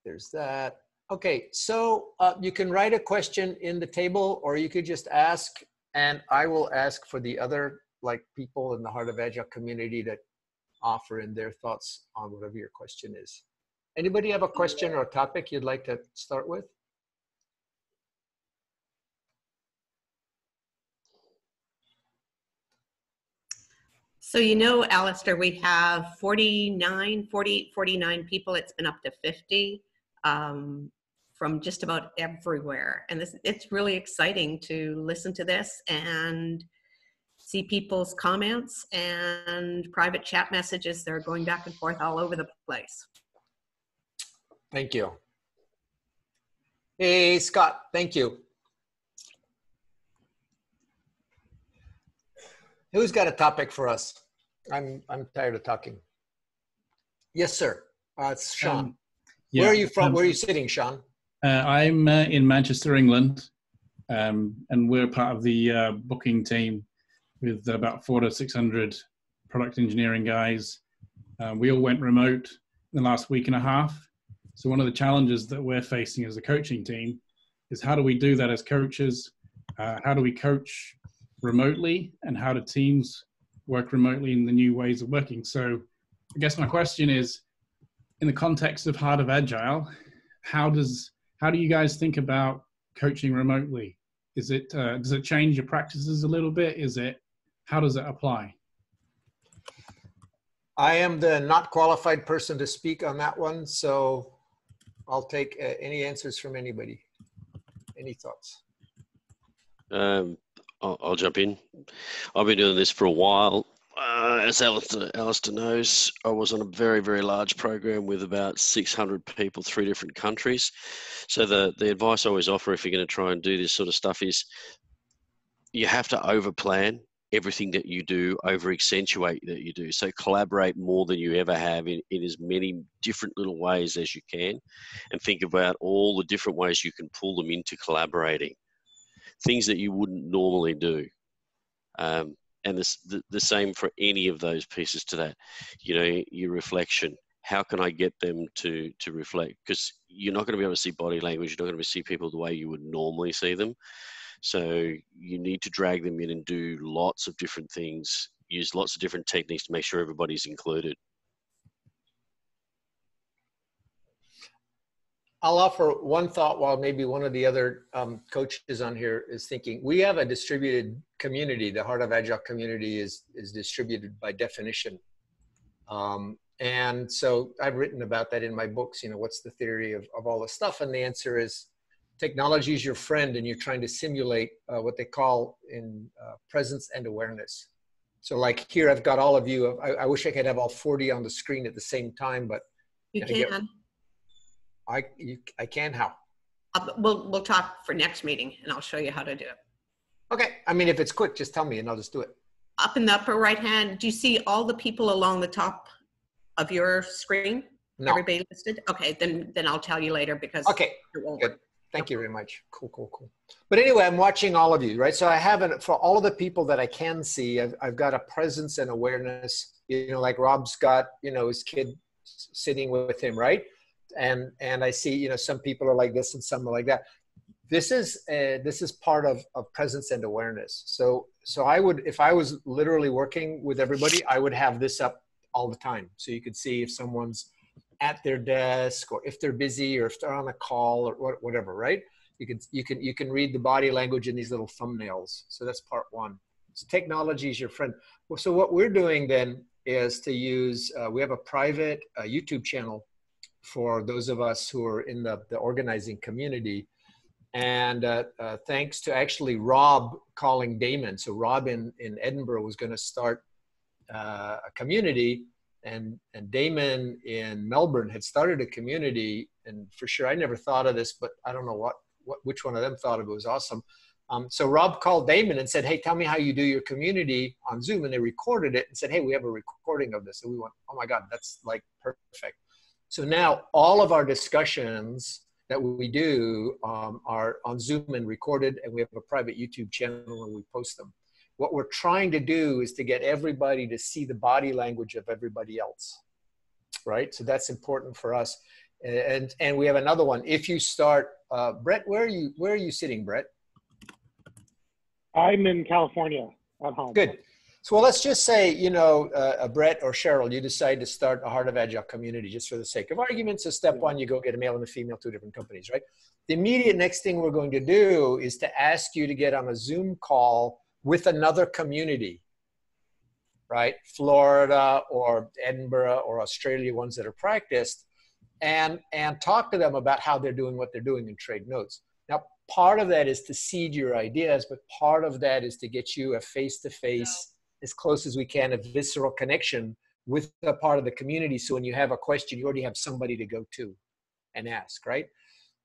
There's that. Okay, so uh, you can write a question in the table or you could just ask and I will ask for the other like people in the Heart of Agile community that offer in their thoughts on whatever your question is. Anybody have a question or a topic you'd like to start with? So you know, Alistair, we have 49, 40, 49 people. It's been up to 50 um, from just about everywhere. And this, it's really exciting to listen to this and see people's comments and private chat messages. They're going back and forth all over the place. Thank you. Hey, Scott, thank you. Who's got a topic for us? I'm, I'm tired of talking. Yes, sir. Uh, it's Sean. Um, Where are you from? um, Where are you sitting, Sean? Uh, I'm uh, in Manchester, England, um, and we're part of the uh, booking team with about four to six hundred product engineering guys. Uh, we all went remote in the last week and a half. So one of the challenges that we're facing as a coaching team is how do we do that as coaches? Uh, how do we coach remotely, and how do teams work remotely in the new ways of working? So I guess my question is, in the context of Heart of Agile, how does how do you guys think about coaching remotely? Is it uh, does it change your practices a little bit? Is it how does it apply? I am the not qualified person to speak on that one, so I'll take uh, any answers from anybody. Any thoughts? Um, I'll, I'll jump in. I've been doing this for a while. Uh, as Alistair, Alistair knows, I was on a very, very large program with about 600 people, three different countries. So the, the advice I always offer if you're going to try and do this sort of stuff is you have to over plan everything that you do, over accentuate that you do. So collaborate more than you ever have in, in as many different little ways as you can and think about all the different ways you can pull them into collaborating. Things that you wouldn't normally do. Um, and this, the, the same for any of those pieces to that. You know, your reflection, how can I get them to to reflect? Because you're not going to be able to see body language. You're not going to see people the way you would normally see them. So you need to drag them in and do lots of different things. Use lots of different techniques to make sure everybody's included. I'll offer one thought while maybe one of the other um, coaches on here is thinking. We have a distributed community. The Heart of Agile community is is distributed by definition. Um, and so I've written about that in my books. You know, what's the theory of, of all this stuff? And the answer is technology is your friend and you're trying to simulate uh, what they call in uh, presence and awareness. So like here, I've got all of you. I, I, wish I could have all 40 on the screen at the same time, but you can. I, you, I can how? Uh, we'll, we'll talk for next meeting and I'll show you how to do it. Okay. I mean, if it's quick, just tell me and I'll just do it. Up in the upper right hand, do you see all the people along the top of your screen? No. Everybody listed? Okay, then then I'll tell you later because okay. Good. Thank you very much. Cool, cool, cool. But anyway, I'm watching all of you, right? So I haven't, for all of the people that I can see, I've, I've got a presence and awareness, you know, like Rob's got, you know, his kid sitting with him, right? And, and I see, you know, some people are like this and some are like that. This is, uh, this is part of, of presence and awareness. So, so I would, if I was literally working with everybody, I would have this up all the time. So you could see if someone's at their desk or if they're busy or if they're on a call or whatever, right? You can, you can, you can read the body language in these little thumbnails. So that's part one. So technology is your friend. Well, so what we're doing then is to use, uh, we have a private uh, YouTube channel for those of us who are in the, the organizing community. And uh, uh thanks to actually Rob calling Damon. So Rob in, in Edinburgh was going to start uh, a community and and Damon in Melbourne had started a community, and for sure I never thought of this, but I don't know what what which one of them thought of it, it was awesome. Um, so Rob called Damon and said, "Hey, tell me how you do your community on Zoom," and they recorded it and said, "Hey, we have a recording of this." And we went, "Oh my God, that's like perfect." So now all of our discussions that we do um, are on Zoom and recorded, and we have a private YouTube channel and we post them. What we're trying to do is to get everybody to see the body language of everybody else right? So that's important for us. And and we have another one. If you start uh, brett where are you where are you sitting brett? I'm in california at home. Good so well, let's just say you know uh, brett or cheryl you decide to start a heart of agile community just for the sake of arguments so step one you go get a male and a female two different companies right the immediate next thing we're going to do is to ask you to get on a zoom call with another community, right? Florida or Edinburgh or Australia, ones that are practiced, and, and talk to them about how they're doing what they're doing and trade notes. Now, part of that is to seed your ideas, but part of that is to get you a face to face, as close as we can, a visceral connection with a part of the community. So when you have a question, you already have somebody to go to and ask, right?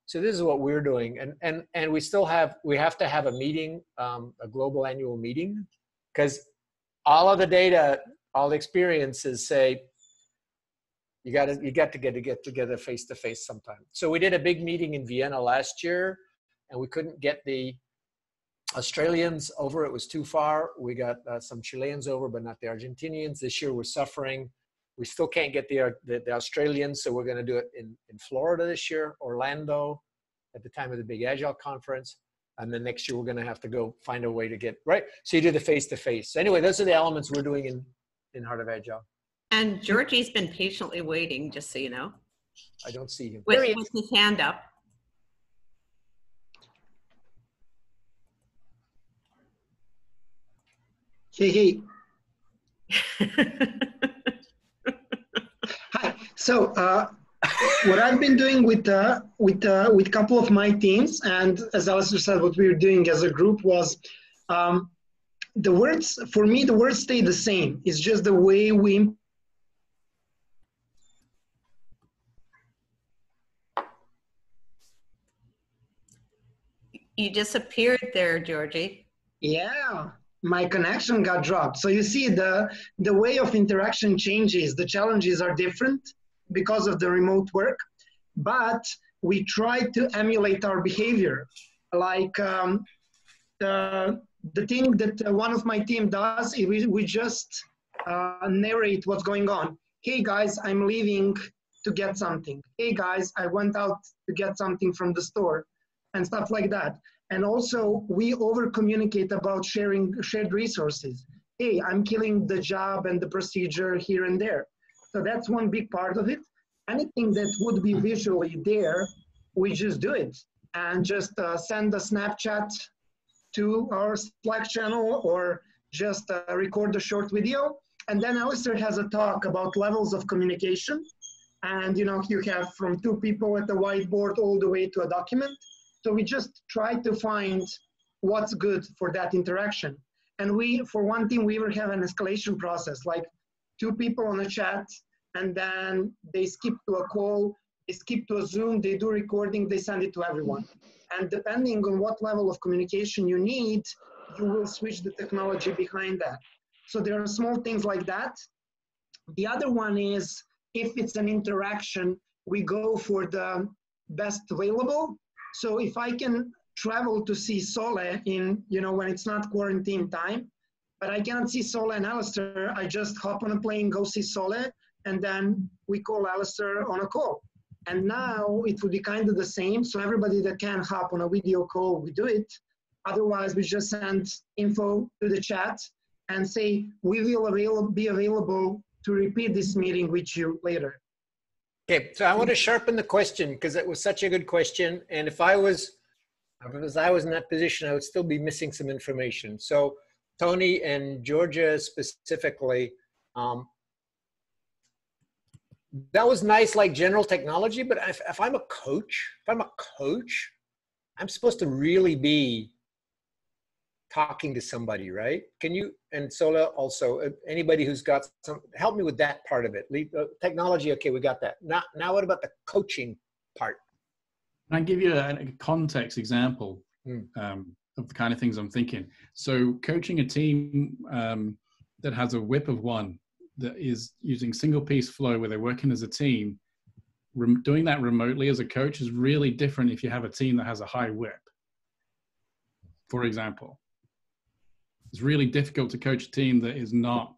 So this is what we're doing, and and and we still have we have to have a meeting, um, a global annual meeting, because all of the data, all the experiences say you got to you got to get to get together face to face sometime. So we did a big meeting in Vienna last year, and we couldn't get the Australians over. It was too far. We got uh, some Chileans over, but not the Argentinians. This year we're suffering we still can't get the, the, the Australians, so we're going to do it in, in Florida this year, Orlando, at the time of the big Agile conference. And then next year, we're going to have to go find a way to get right. So you do the face to face. Anyway, those are the elements we're doing in, in Heart of Agile. And Georgie's been patiently waiting, just so you know. I don't see him. With, with his hand up. Hey, hey. So uh, what I've been doing with uh, with uh, with a couple of my teams, and as Alistair said, what we were doing as a group was um, the words. For me, the words stay the same. It's just the way we. You disappeared there, Georgie. Yeah, my connection got dropped. So you see, the the way of interaction changes. The challenges are different because of the remote work, but we try to emulate our behavior. Like um, the, the thing that one of my team does we, we just uh, narrate what's going on. hey guys, I'm leaving to get something. Hey guys, I went out to get something from the store and stuff like that. And also we over communicate about sharing shared resources. Hey, I'm killing the job and the procedure here and there. So that's one big part of it. Anything that would be visually there, we just do it and just uh, send a Snapchat to our Slack channel or just uh, record a short video. And then Alistair has a talk about levels of communication. And you know, you have from two people at the whiteboard all the way to a document. So we just try to find what's good for that interaction. And we, for one thing, we even have an escalation process, like two people on a chat, and then they skip to a call, they skip to a Zoom, they do recording, they send it to everyone. And depending on what level of communication you need, you will switch the technology behind that. So there are small things like that. The other one is if it's an interaction, we go for the best available. So if I can travel to see Sole in, you know, when it's not quarantine time, but I cannot see Sole and Alistair, I just hop on a plane, go see Sole, and then we call Alistair on a call. And now it would be kind of the same. So everybody that can hop on a video call, we do it. Otherwise, we just send info to the chat and say, we will avail be available to repeat this meeting with you later. Okay, so I want to sharpen the question because it was such a good question. And if I was, if I was in that position, I would still be missing some information. So Tony and Georgia specifically, um, that was nice, like general technology. But if, if I'm a coach, if I'm a coach, I'm supposed to really be talking to somebody, right? Can you and Sole also uh, anybody who's got some help me with that part of it. Le- uh, technology, okay, we got that. Now, now what about the coaching part? Can I give you a, a context example um, of the kind of things I'm thinking? So, coaching a team um, that has a WIP of one that is using single piece flow where they're working as a team, rem- doing that remotely as a coach is really different if you have a team that has a high WIP. For example, it's really difficult to coach a team that is not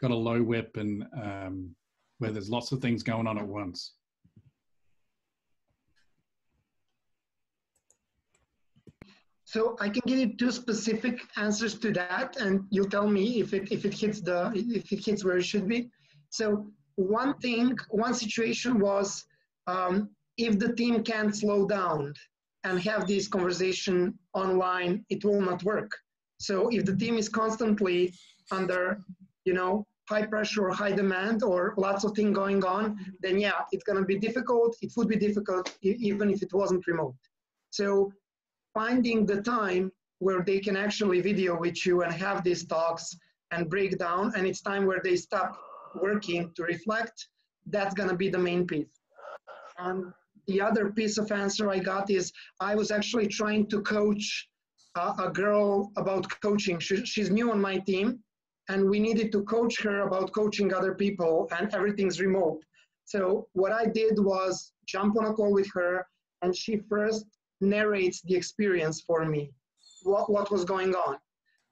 got a low WIP and um, where there's lots of things going on at once. So I can give you two specific answers to that, and you tell me if it if it hits the if it hits where it should be. So one thing, one situation was um, if the team can't slow down and have this conversation online, it will not work. So if the team is constantly under, you know, high pressure or high demand or lots of things going on, then yeah, it's going to be difficult. It would be difficult even if it wasn't remote. So finding the time where they can actually video with you and have these talks and break down, and it's time where they stop working to reflect, that's going to be the main piece. And the other piece of answer I got is I was actually trying to coach a girl about coaching. She, she's new on my team, and we needed to coach her about coaching other people, and everything's remote. So what I did was jump on a call with her, and she first narrates the experience for me, what, what was going on.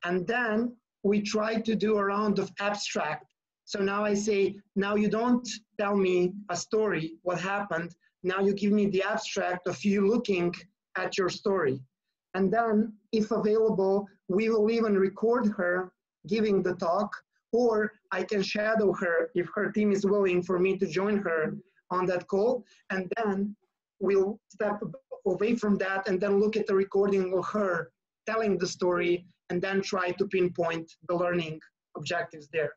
And then we try to do a round of abstract. So now I say, now you don't tell me a story, what happened. Now you give me the abstract of you looking at your story. And then, if available, we will even record her giving the talk, or I can shadow her if her team is willing for me to join her on that call. And then we'll step away from that and then look at the recording of her telling the story and then try to pinpoint the learning objectives there.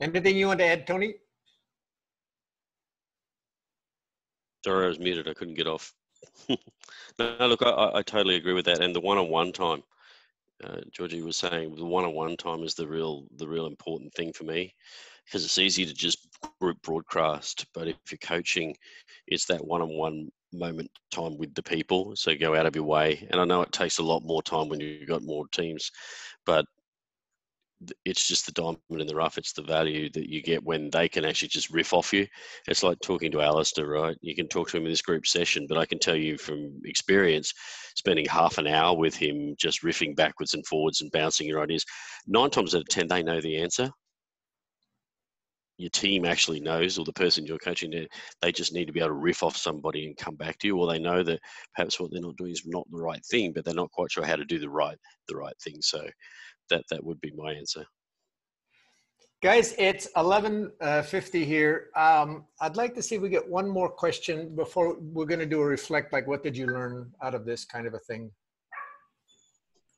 Anything you want to add, Tony? Sorry, I was muted. I couldn't get off. No, look, I, I totally agree with that. And the one-on-one time, uh, Georgie was saying, the one-on-one time is the real, the real important thing for me, because it's easy to just group broadcast. But if you're coaching, it's that one-on-one moment time with the people. So go out of your way. And I know it takes a lot more time when you've got more teams, but it's just the diamond in the rough. It's the value that you get when they can actually just riff off you. It's like talking to Alistair, right? You can talk to him in this group session, but I can tell you from experience, spending half an hour with him just riffing backwards and forwards and bouncing your ideas, nine times out of 10, they know the answer. your team actually knows, or the person you're coaching, they, just need to be able to riff off somebody and come back to you, or they know that perhaps what they're not doing is not the right thing, but they're not quite sure how to do the right the right thing. So that that would be my answer. Guys, it's 11.50 here. Um, I'd like to see if we get one more question before we're going to do a reflect, like what did you learn out of this kind of a thing?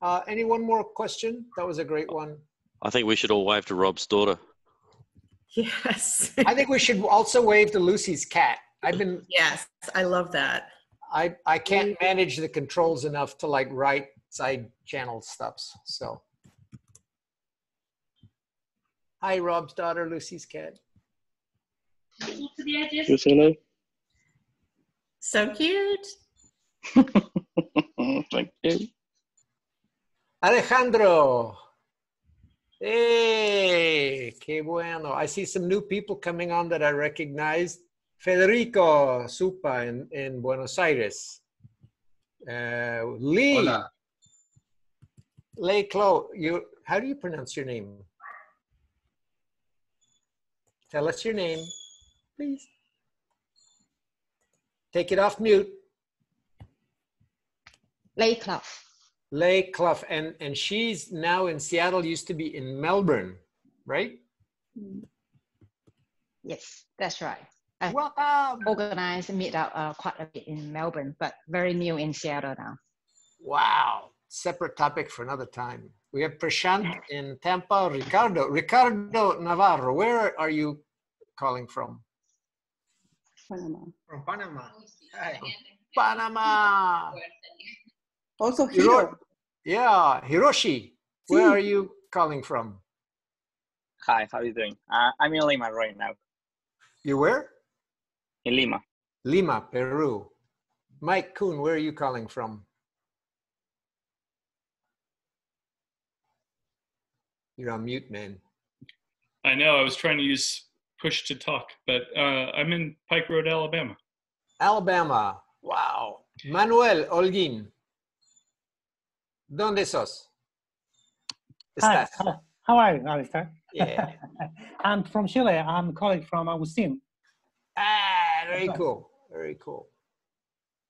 Uh, any one more question? That was a great one. I think we should all wave to Rob's daughter. Yes. I think we should also wave to Lucy's cat. I've been. Yes, I love that. I I can't manage the controls enough to like right side channel stuffs. So. Hi, Rob's daughter, Lucy's cat. Just hello. So cute. Thank you. Alejandro. Hey, qué bueno. I see some new people coming on that I recognize. Federico Supa in, in Buenos Aires. Uh, Lee. Hola. Lee Clo, you, how do you pronounce your name? Tell us your name, please. Take it off mute. Lay Clough. Lay Clough, and and she's now in Seattle. Used to be in Melbourne, right? Yes, that's right. I Welcome. organized a meetup uh, quite a bit in Melbourne, but very new in Seattle now. Wow. Separate topic for another time. We have Prashant in Tampa. Ricardo, Ricardo Navarro. Where are you calling from? Panama. From Panama. Hi. Panama. Also Hiro- Hiro. Yeah, Hiroshi. Where Si. are you calling from? Hi, how are you doing? Uh, I'm in Lima right now. You where? In Lima. Lima, Peru. Mike Kuhn, where are you calling from? You're on mute, man. I know. I was trying to use push to talk, but uh, I'm in Pike Road, Alabama. Alabama. Wow. Manuel Holguín. ¿Dónde sos? Hi, Estás. how- how are you, Alistair? Yeah. I'm from Chile. I'm calling from Agustin. Ah, very cool. Very cool.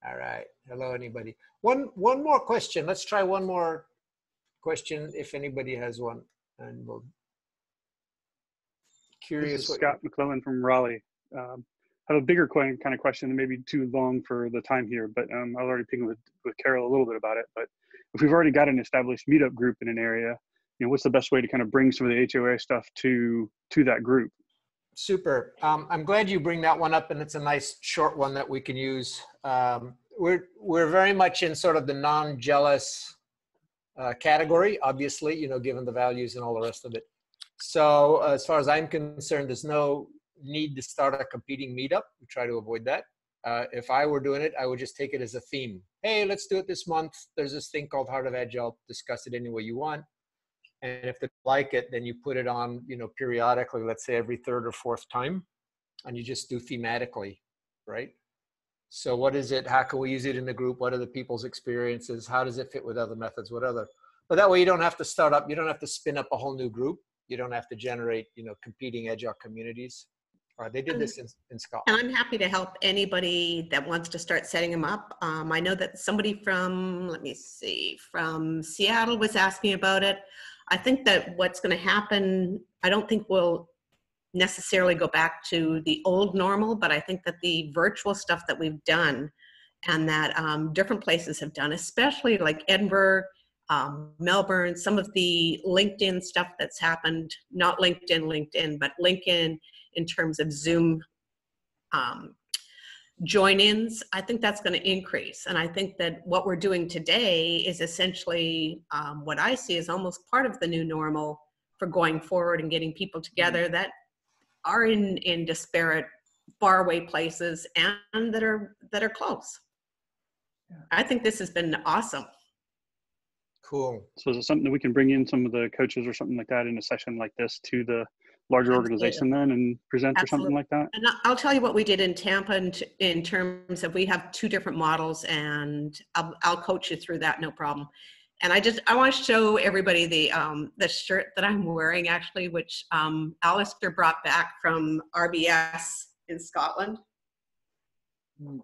All right. Hello, anybody. One one more question. Let's try one more question if anybody has one. And we'll curious This is Scott McClellan from Raleigh. Um, I have a bigger kind of question, maybe too long for the time here, but um, I was already picking with, with Carol a little bit about it. But if we've already got an established meetup group in an area, you know, what's the best way to kind of bring some of the HOA stuff to to that group? Super. Um, I'm glad you bring that one up, and it's a nice short one that we can use. Um, we're we're very much in sort of the non-jealous uh, category, obviously, you know, given the values and all the rest of it. So as far as I'm concerned, there's no need to start a competing meetup. We try to avoid that. Uh, if I were doing it, I would just take it as a theme. Hey, let's do it this month. There's this thing called Heart of Agile. Discuss it any way you want. And if they like it, then you put it on, you know, periodically, let's say every third or fourth time, and you just do thematically, right? So what is it? How can we use it in the group? What are the people's experiences? How does it fit with other methods? What other? But that way you don't have to start up. You don't have to spin up a whole new group. You don't have to generate, you know, competing agile communities. Uh, they did this in, in Scotland. And I'm happy to help anybody that wants to start setting them up. Um, I know that somebody from, let me see, from Seattle was asking about it. I think that what's going to happen, I don't think we'll necessarily go back to the old normal, but I think that the virtual stuff that we've done and that um, different places have done, especially like Edinburgh, um, Melbourne, some of the LinkedIn stuff that's happened, not LinkedIn, LinkedIn, but LinkedIn in terms of Zoom um, join ins, I think that's going to increase. And I think that what we're doing today is essentially um, what I see as almost part of the new normal for going forward and getting people together that are in, in disparate, faraway places and that are that are close. I think this has been awesome. Cool. So is it something that we can bring in some of the coaches or something like that in a session like this to the larger organization then and present or something like that? And I- I'll tell you what we did in Tampa in, in terms of we have two different models, and I'll, I'll coach you through that, no problem. And I just I want to show everybody the um, the shirt that I'm wearing actually, which um, Alistair brought back from RBS in Scotland. You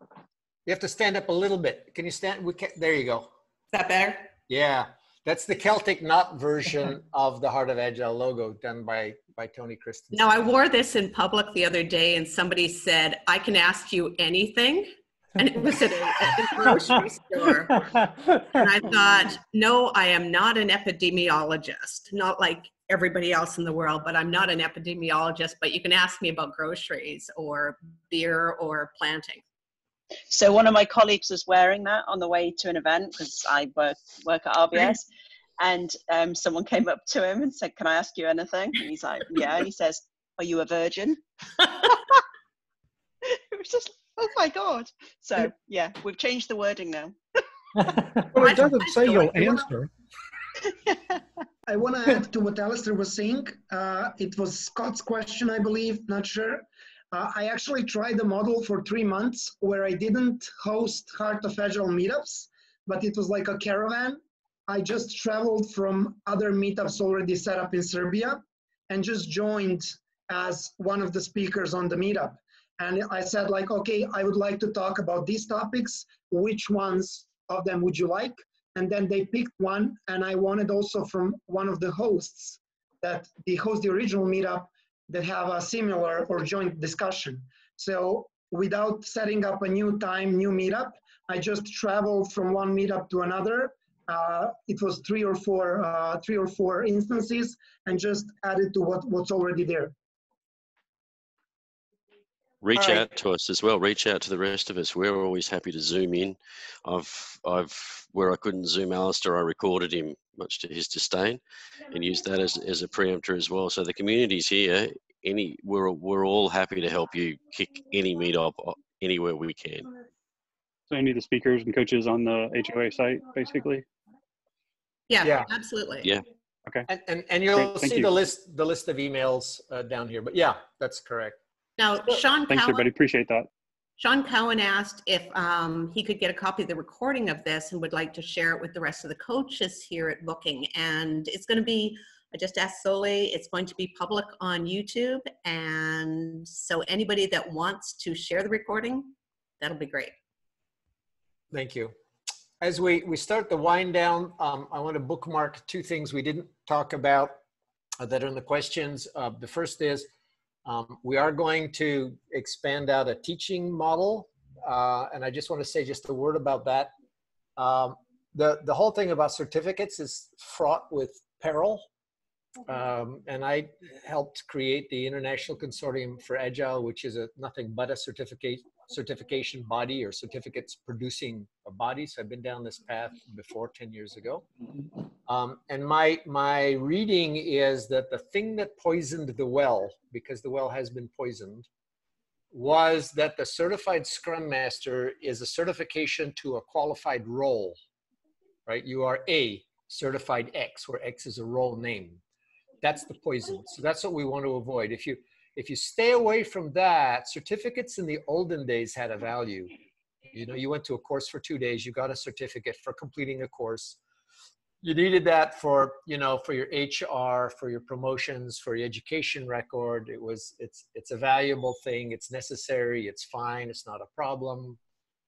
have to stand up a little bit. Can you stand? We can, there you go. Is that better? Yeah, that's the Celtic knot version of the Heart of Agile logo done by by Tony Christensen. Now I wore this in public the other day, and somebody said, "I can ask you anything." And it was at a, at a grocery store. And I thought, no, I am not an epidemiologist, not like everybody else in the world, but I'm not an epidemiologist. But you can ask me about groceries or beer or planting. So one of my colleagues was wearing that on the way to an event because I work work at RBS, and um, someone came up to him and said, "Can I ask you anything?" And he's like, "Yeah." And he says, "Are you a virgin?" it was just oh my god. So yeah, we've changed the wording now. Well, it doesn't say you'll answer. I want to add to what Alistair was saying. Uh, it was Scott's question, I believe, not sure. Uh, I actually tried the model for three months where I didn't host Heart of Agile meetups, but it was like a caravan. I just traveled from other meetups already set up in Serbia and just joined as one of the speakers on the meetup. And I said like, okay, I would like to talk about these topics. Which ones of them would you like? And then they picked one, and I wanted also from one of the hosts that they host the original meetup that have a similar or joint discussion. So without setting up a new time, new meetup, I just traveled from one meetup to another. Uh, it was three or four, uh, three or four instances, and just added to what, what's already there. Reach All right. out to us as well reach out to the rest of us we're always happy to zoom in i've i've where i couldn't zoom alistair i recorded him much to his disdain and used that as, as a preemptor as well so the community's here any we're we're all happy to help you kick any meet up uh, anywhere we can So any of the speakers and coaches on the HOA site, basically. Yeah, Yeah. absolutely. yeah Okay. And and, and you'll Great, see you. the list the list of emails uh, down here. But yeah, that's correct. Now, Sean Thanks, everybody. Appreciate that. Sean Cowan asked if um, he could get a copy of the recording of this and would like to share it with the rest of the coaches here at Booking. And it's going to be, I just asked Sole, it's going to be public on YouTube. And so anybody that wants to share the recording, that'll be great. Thank you. As we, we start the wind down, um, I want to bookmark two things we didn't talk about uh, that are in the questions. Uh, the first is um, we are going to expand out a teaching model. Uh, and I just want to say just a word about that. Um, the, the whole thing about certificates is fraught with peril. Um, and I helped create the International Consortium for Agile, which is a nothing but a certificate certification body or certificates producing a body. So I've been down this path before 10 years ago. Um, and my my reading is that the thing that poisoned the well, because the well has been poisoned, was that the certified Scrum Master is a certification to a qualified role, right? You are a certified X, where X is a role name. That's the poison. So that's what we want to avoid. If you if you stay away from that, certificates in the olden days had a value. You know, you went to a course for two days, you got a certificate for completing a course. You needed that for, you know, for your HR, for your promotions, for your education record. It was, it's, it's a valuable thing. It's necessary. It's fine. It's not a problem.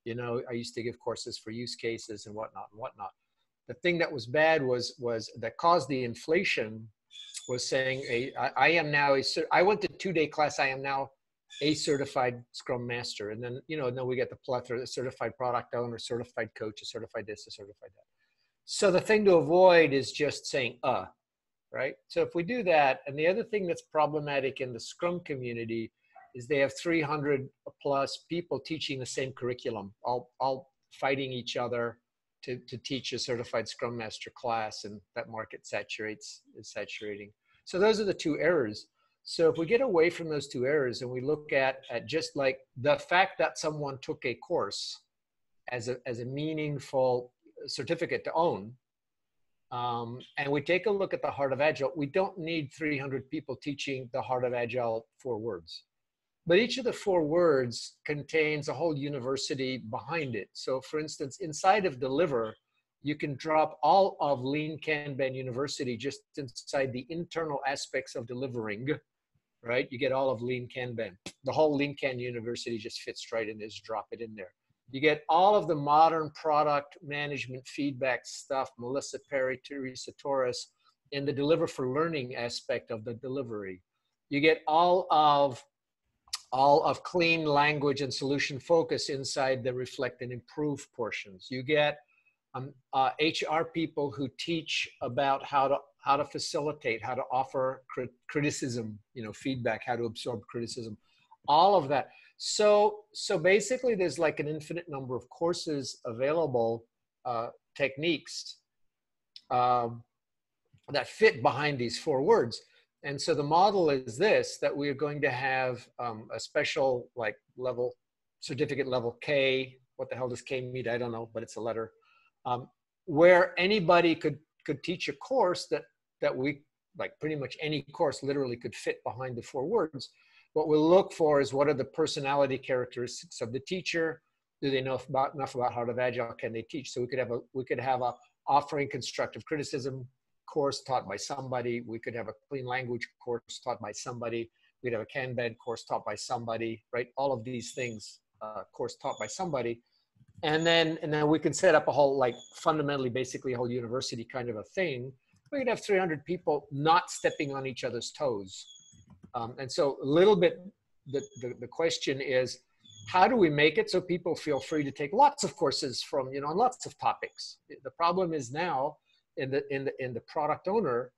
You know, I used to give courses for use cases and whatnot and whatnot. The thing that was bad was, was that caused the inflation was saying a, I, I am now a I went to two day class. I am now a certified Scrum Master, and then you know, then we get the plethora: a certified product owner, certified coach, a certified this, a certified that. So the thing to avoid is just saying "uh," right? So if we do that, and the other thing that's problematic in the Scrum community is they have 300 plus people teaching the same curriculum, all all fighting each other to, to teach a certified scrum master class and that market saturates is saturating. So those are the two errors. So if we get away from those two errors and we look at, at just like the fact that someone took a course as a, as a meaningful certificate to own um, and we take a look at the heart of agile we don't need 300 people teaching the heart of agile four words but each of the four words contains a whole university behind it. So, for instance, inside of deliver, you can drop all of Lean Kanban University just inside the internal aspects of delivering, right? You get all of Lean Kanban. The whole Lean Can University just fits right in. Just drop it in there. You get all of the modern product management feedback stuff, Melissa Perri, Teresa Torres, in the deliver for learning aspect of the delivery. You get all of all of clean language and solution focus inside the reflect and improve portions. You get um, uh, HR people who teach about how to how to facilitate, how to offer crit criticism, you know, feedback, how to absorb criticism, all of that. So so basically, there's like an infinite number of courses available, uh, techniques um, that fit behind these four words. And so the model is this: that we are going to have um, a special like level certificate level K. What the hell does K mean? I don't know, but it's a letter um, where anybody could could teach a course that that we like pretty much any course literally could fit behind the four words. What we'll look for is what are the personality characteristics of the teacher? Do they know about, enough about Heart of Agile? Can they teach? So we could have a we could have a offering constructive criticism course taught by somebody. We could have a clean language course taught by somebody. We'd have a Kanban course taught by somebody, right? All of these things, uh, course taught by somebody and then and then we can set up a whole like fundamentally basically a whole university kind of a thing we could have 300 people not stepping on each other's toes um, and so a little bit the, the, the question is how do we make it so people feel free to take lots of courses from you know on lots of topics the problem is now in the in the in the product owner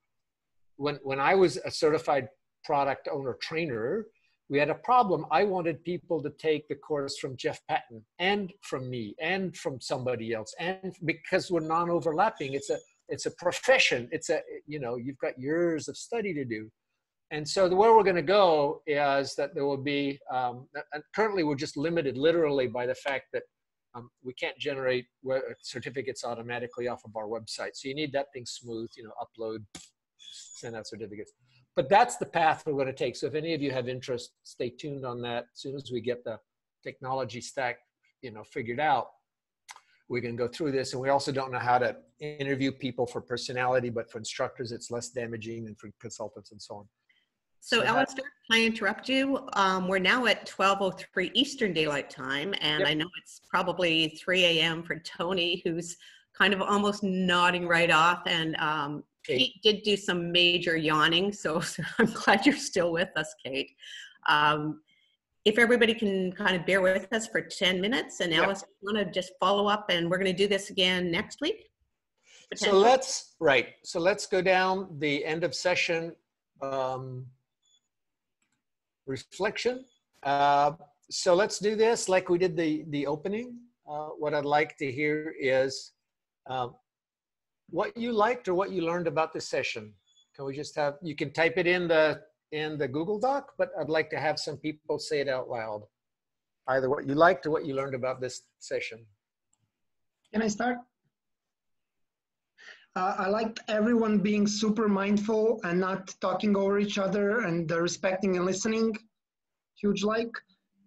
when when i was a certified product owner trainer we had a problem. I wanted people to take the course from Jeff Patton and from me and from somebody else. And because we're non-overlapping, it's a it's a profession. It's a you know you've got years of study to do. And so the way we're going to go is that there will be um, currently we're just limited literally by the fact that um, we can't generate certificates automatically off of our website. So you need that thing smooth, you know, upload, send out certificates but that's the path we're going to take. So if any of you have interest, stay tuned on that. As soon as we get the technology stack, you know, figured out, we can go through this. And we also don't know how to interview people for personality, but for instructors, it's less damaging than for consultants and so on. So, so Alistair, can I interrupt you? Um, we're now at 12.03 Eastern Daylight Time, and yep. I know it's probably 3 a.m. for Tony, who's kind of almost nodding right off. And um, Kate did do some major yawning, so, so, I'm glad you're still with us, Kate. Um, if everybody can kind of bear with us for 10 minutes, and Alice, yep. want to just follow up, and we're going to do this again next week. So let's right. So let's go down the end of session um, reflection. Uh, so let's do this like we did the the opening. Uh, what I'd like to hear is uh, what you liked or what you learned about the session. Can we just have, you can type it in the, in the Google Doc, but I'd like to have some people say it out loud. Either what you liked or what you learned about this session. Can I start? Uh, I liked everyone being super mindful and not talking over each other and uh, respecting and listening. Huge like.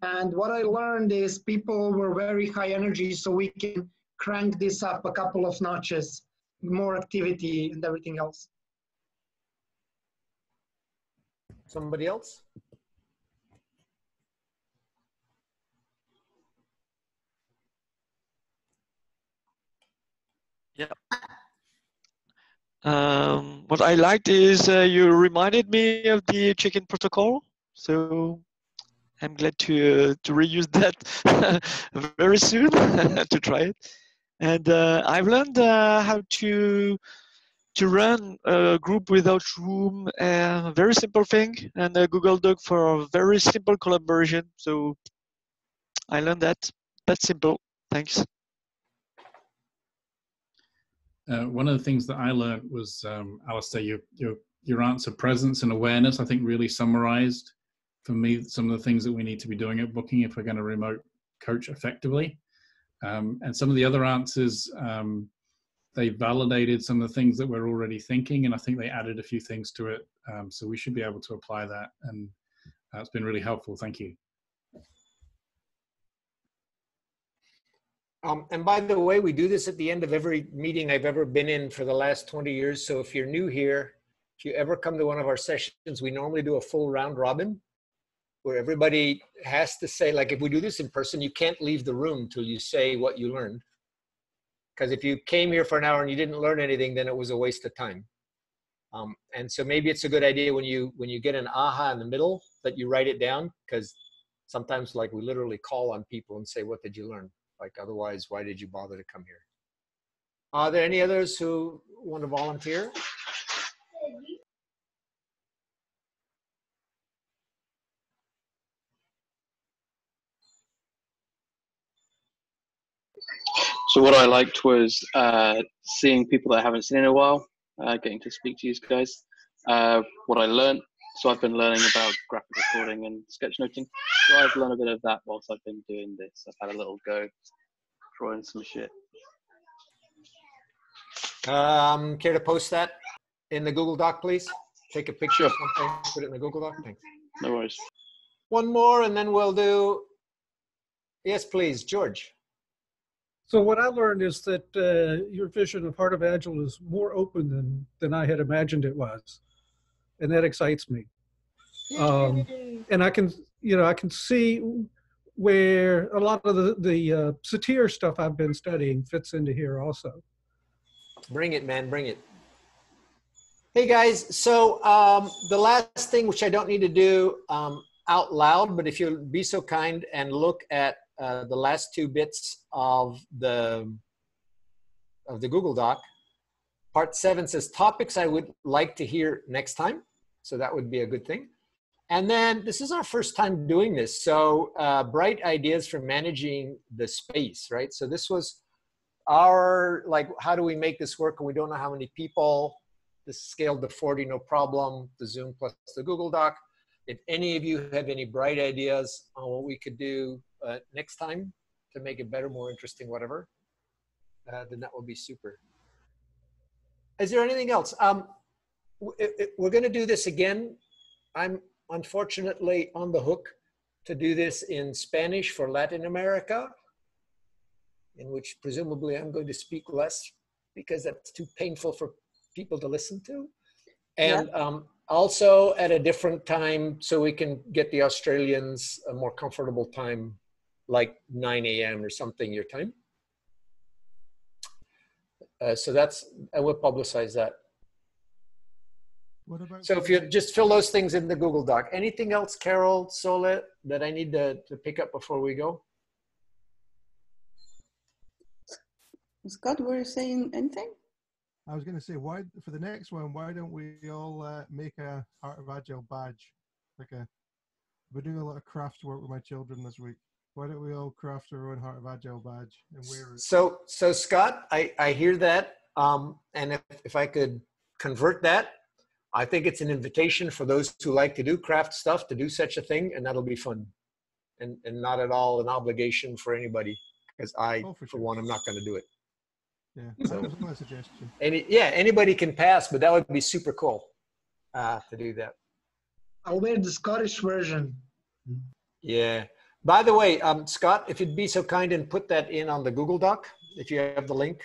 And what I learned is people were very high energy, so we can crank this up a couple of notches more activity and everything else. Somebody else? Yeah. Um, what I liked is uh, you reminded me of the check-in protocol. So I'm glad to uh, to reuse that very soon to try it and uh, I've learned uh, how to to run a group without room. A very simple thing, and a Google Doc for a very simple collaboration. So I learned that. That's simple. Thanks. Uh, one of the things that I learned was, um, Alistair, your, your, your answer presence and awareness, I think really summarized for me some of the things that we need to be doing at Booking if we're going to remote coach effectively. Um, and some of the other answers, um, they validated some of the things that we're already thinking, and I think they added a few things to it. Um, so we should be able to apply that, and that's been really helpful. Thank you. Um, and by the way, we do this at the end of every meeting I've ever been in for the last 20 years. So if you're new here, if you ever come to one of our sessions, we normally do a full round robin where everybody has to say, like, if we do this in person, you can't leave the room till you say what you learned. Because if you came here for an hour and you didn't learn anything, then it was a waste of time. Um, and so maybe it's a good idea when you when you get an aha in the middle that you write it down because sometimes like we literally call on people and say, what did you learn? Like otherwise, why did you bother to come here? Are there any others who want to volunteer? So what I liked was uh, seeing people that I haven't seen in a while, uh, getting to speak to you guys. Uh, what I learned, so I've been learning about graphic recording and sketchnoting. So I've learned a bit of that whilst I've been doing this. I've had a little go drawing some shit. Um, care to post that in the Google Doc, please? Take a picture of something, put it in the Google Doc. Thanks. No worries. One more, and then we'll do. Yes, please, George. So what I learned is that uh, your vision of Heart of Agile is more open than than I had imagined it was, and that excites me. Um, and I can, you know, I can see where a lot of the the uh, satir stuff I've been studying fits into here also. Bring it, man, bring it. Hey guys, so um, the last thing, which I don't need to do um, out loud, but if you'll be so kind and look at uh, the last two bits of the of the Google Doc. Part seven says topics I would like to hear next time, so that would be a good thing. And then this is our first time doing this, so uh, bright ideas for managing the space, right? So this was our like, how do we make this work? And we don't know how many people. This scaled to 40, no problem. The Zoom plus the Google Doc. If any of you have any bright ideas on what we could do uh, next time to make it better, more interesting, whatever, uh, then that will be super. Is there anything else? Um, it, it, we're going to do this again. I'm unfortunately on the hook to do this in Spanish for Latin America, in which presumably I'm going to speak less because that's too painful for people to listen to. And yeah. um, also at a different time so we can get the Australians a more comfortable time like 9 a.m. or something your time. Uh, so that's, I will publicize that. What about so if you just fill those things in the Google Doc. Anything else, Carol, Sole, that I need to, to pick up before we go? Scott, were you saying anything? I was going to say, why for the next one, why don't we all uh, make a Heart of Agile badge? Like a, we're doing a lot of craft work with my children this week. Why don't we all craft our own Heart of Agile badge and wear it? So, so Scott, I, I hear that. Um, and if, if I could convert that, I think it's an invitation for those who like to do craft stuff to do such a thing, and that'll be fun. And, and not at all an obligation for anybody, because I, Oh, for for one, I'm not going to do it. Yeah, So- that was my suggestion. Any, yeah, anybody can pass, but that would be super cool uh, to do that. I'll wear the Scottish version. Yeah. By the way, um, Scott, if you'd be so kind and put that in on the Google Doc, if you have the link.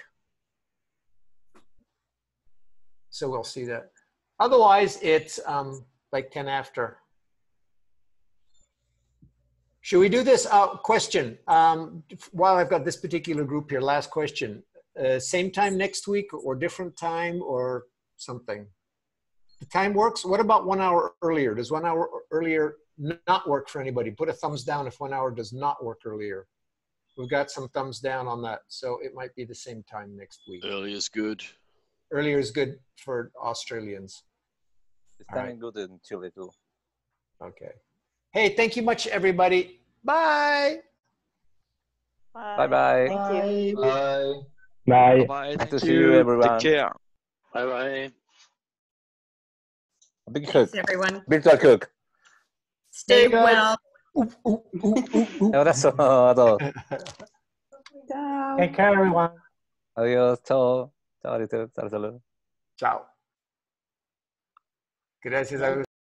So we'll see that. Otherwise, it's um, like 10 after. Should we do this? Uh, question. Um, while I've got this particular group here, last question. Uh, same time next week or different time or something? The time works. What about one hour earlier? Does one hour earlier not work for anybody? Put a thumbs down if one hour does not work earlier. We've got some thumbs down on that. So it might be the same time next week. Earlier is good. Earlier is good for Australians. It's All timing good in Chile too. Okay. Hey, thank you much, everybody. Bye. Bye bye. Bye. Bye. Bye. Bye. Nice to Thank see you, everyone. Take care. Bye bye. Big cook. Thanks, everyone. Virtual cook. Stay good. well. Un abrazo a todos. Ciao. Take care, everyone. Adiós. Chao. Chao, Alistair. Saludos. Chao. Gracias, Agustín.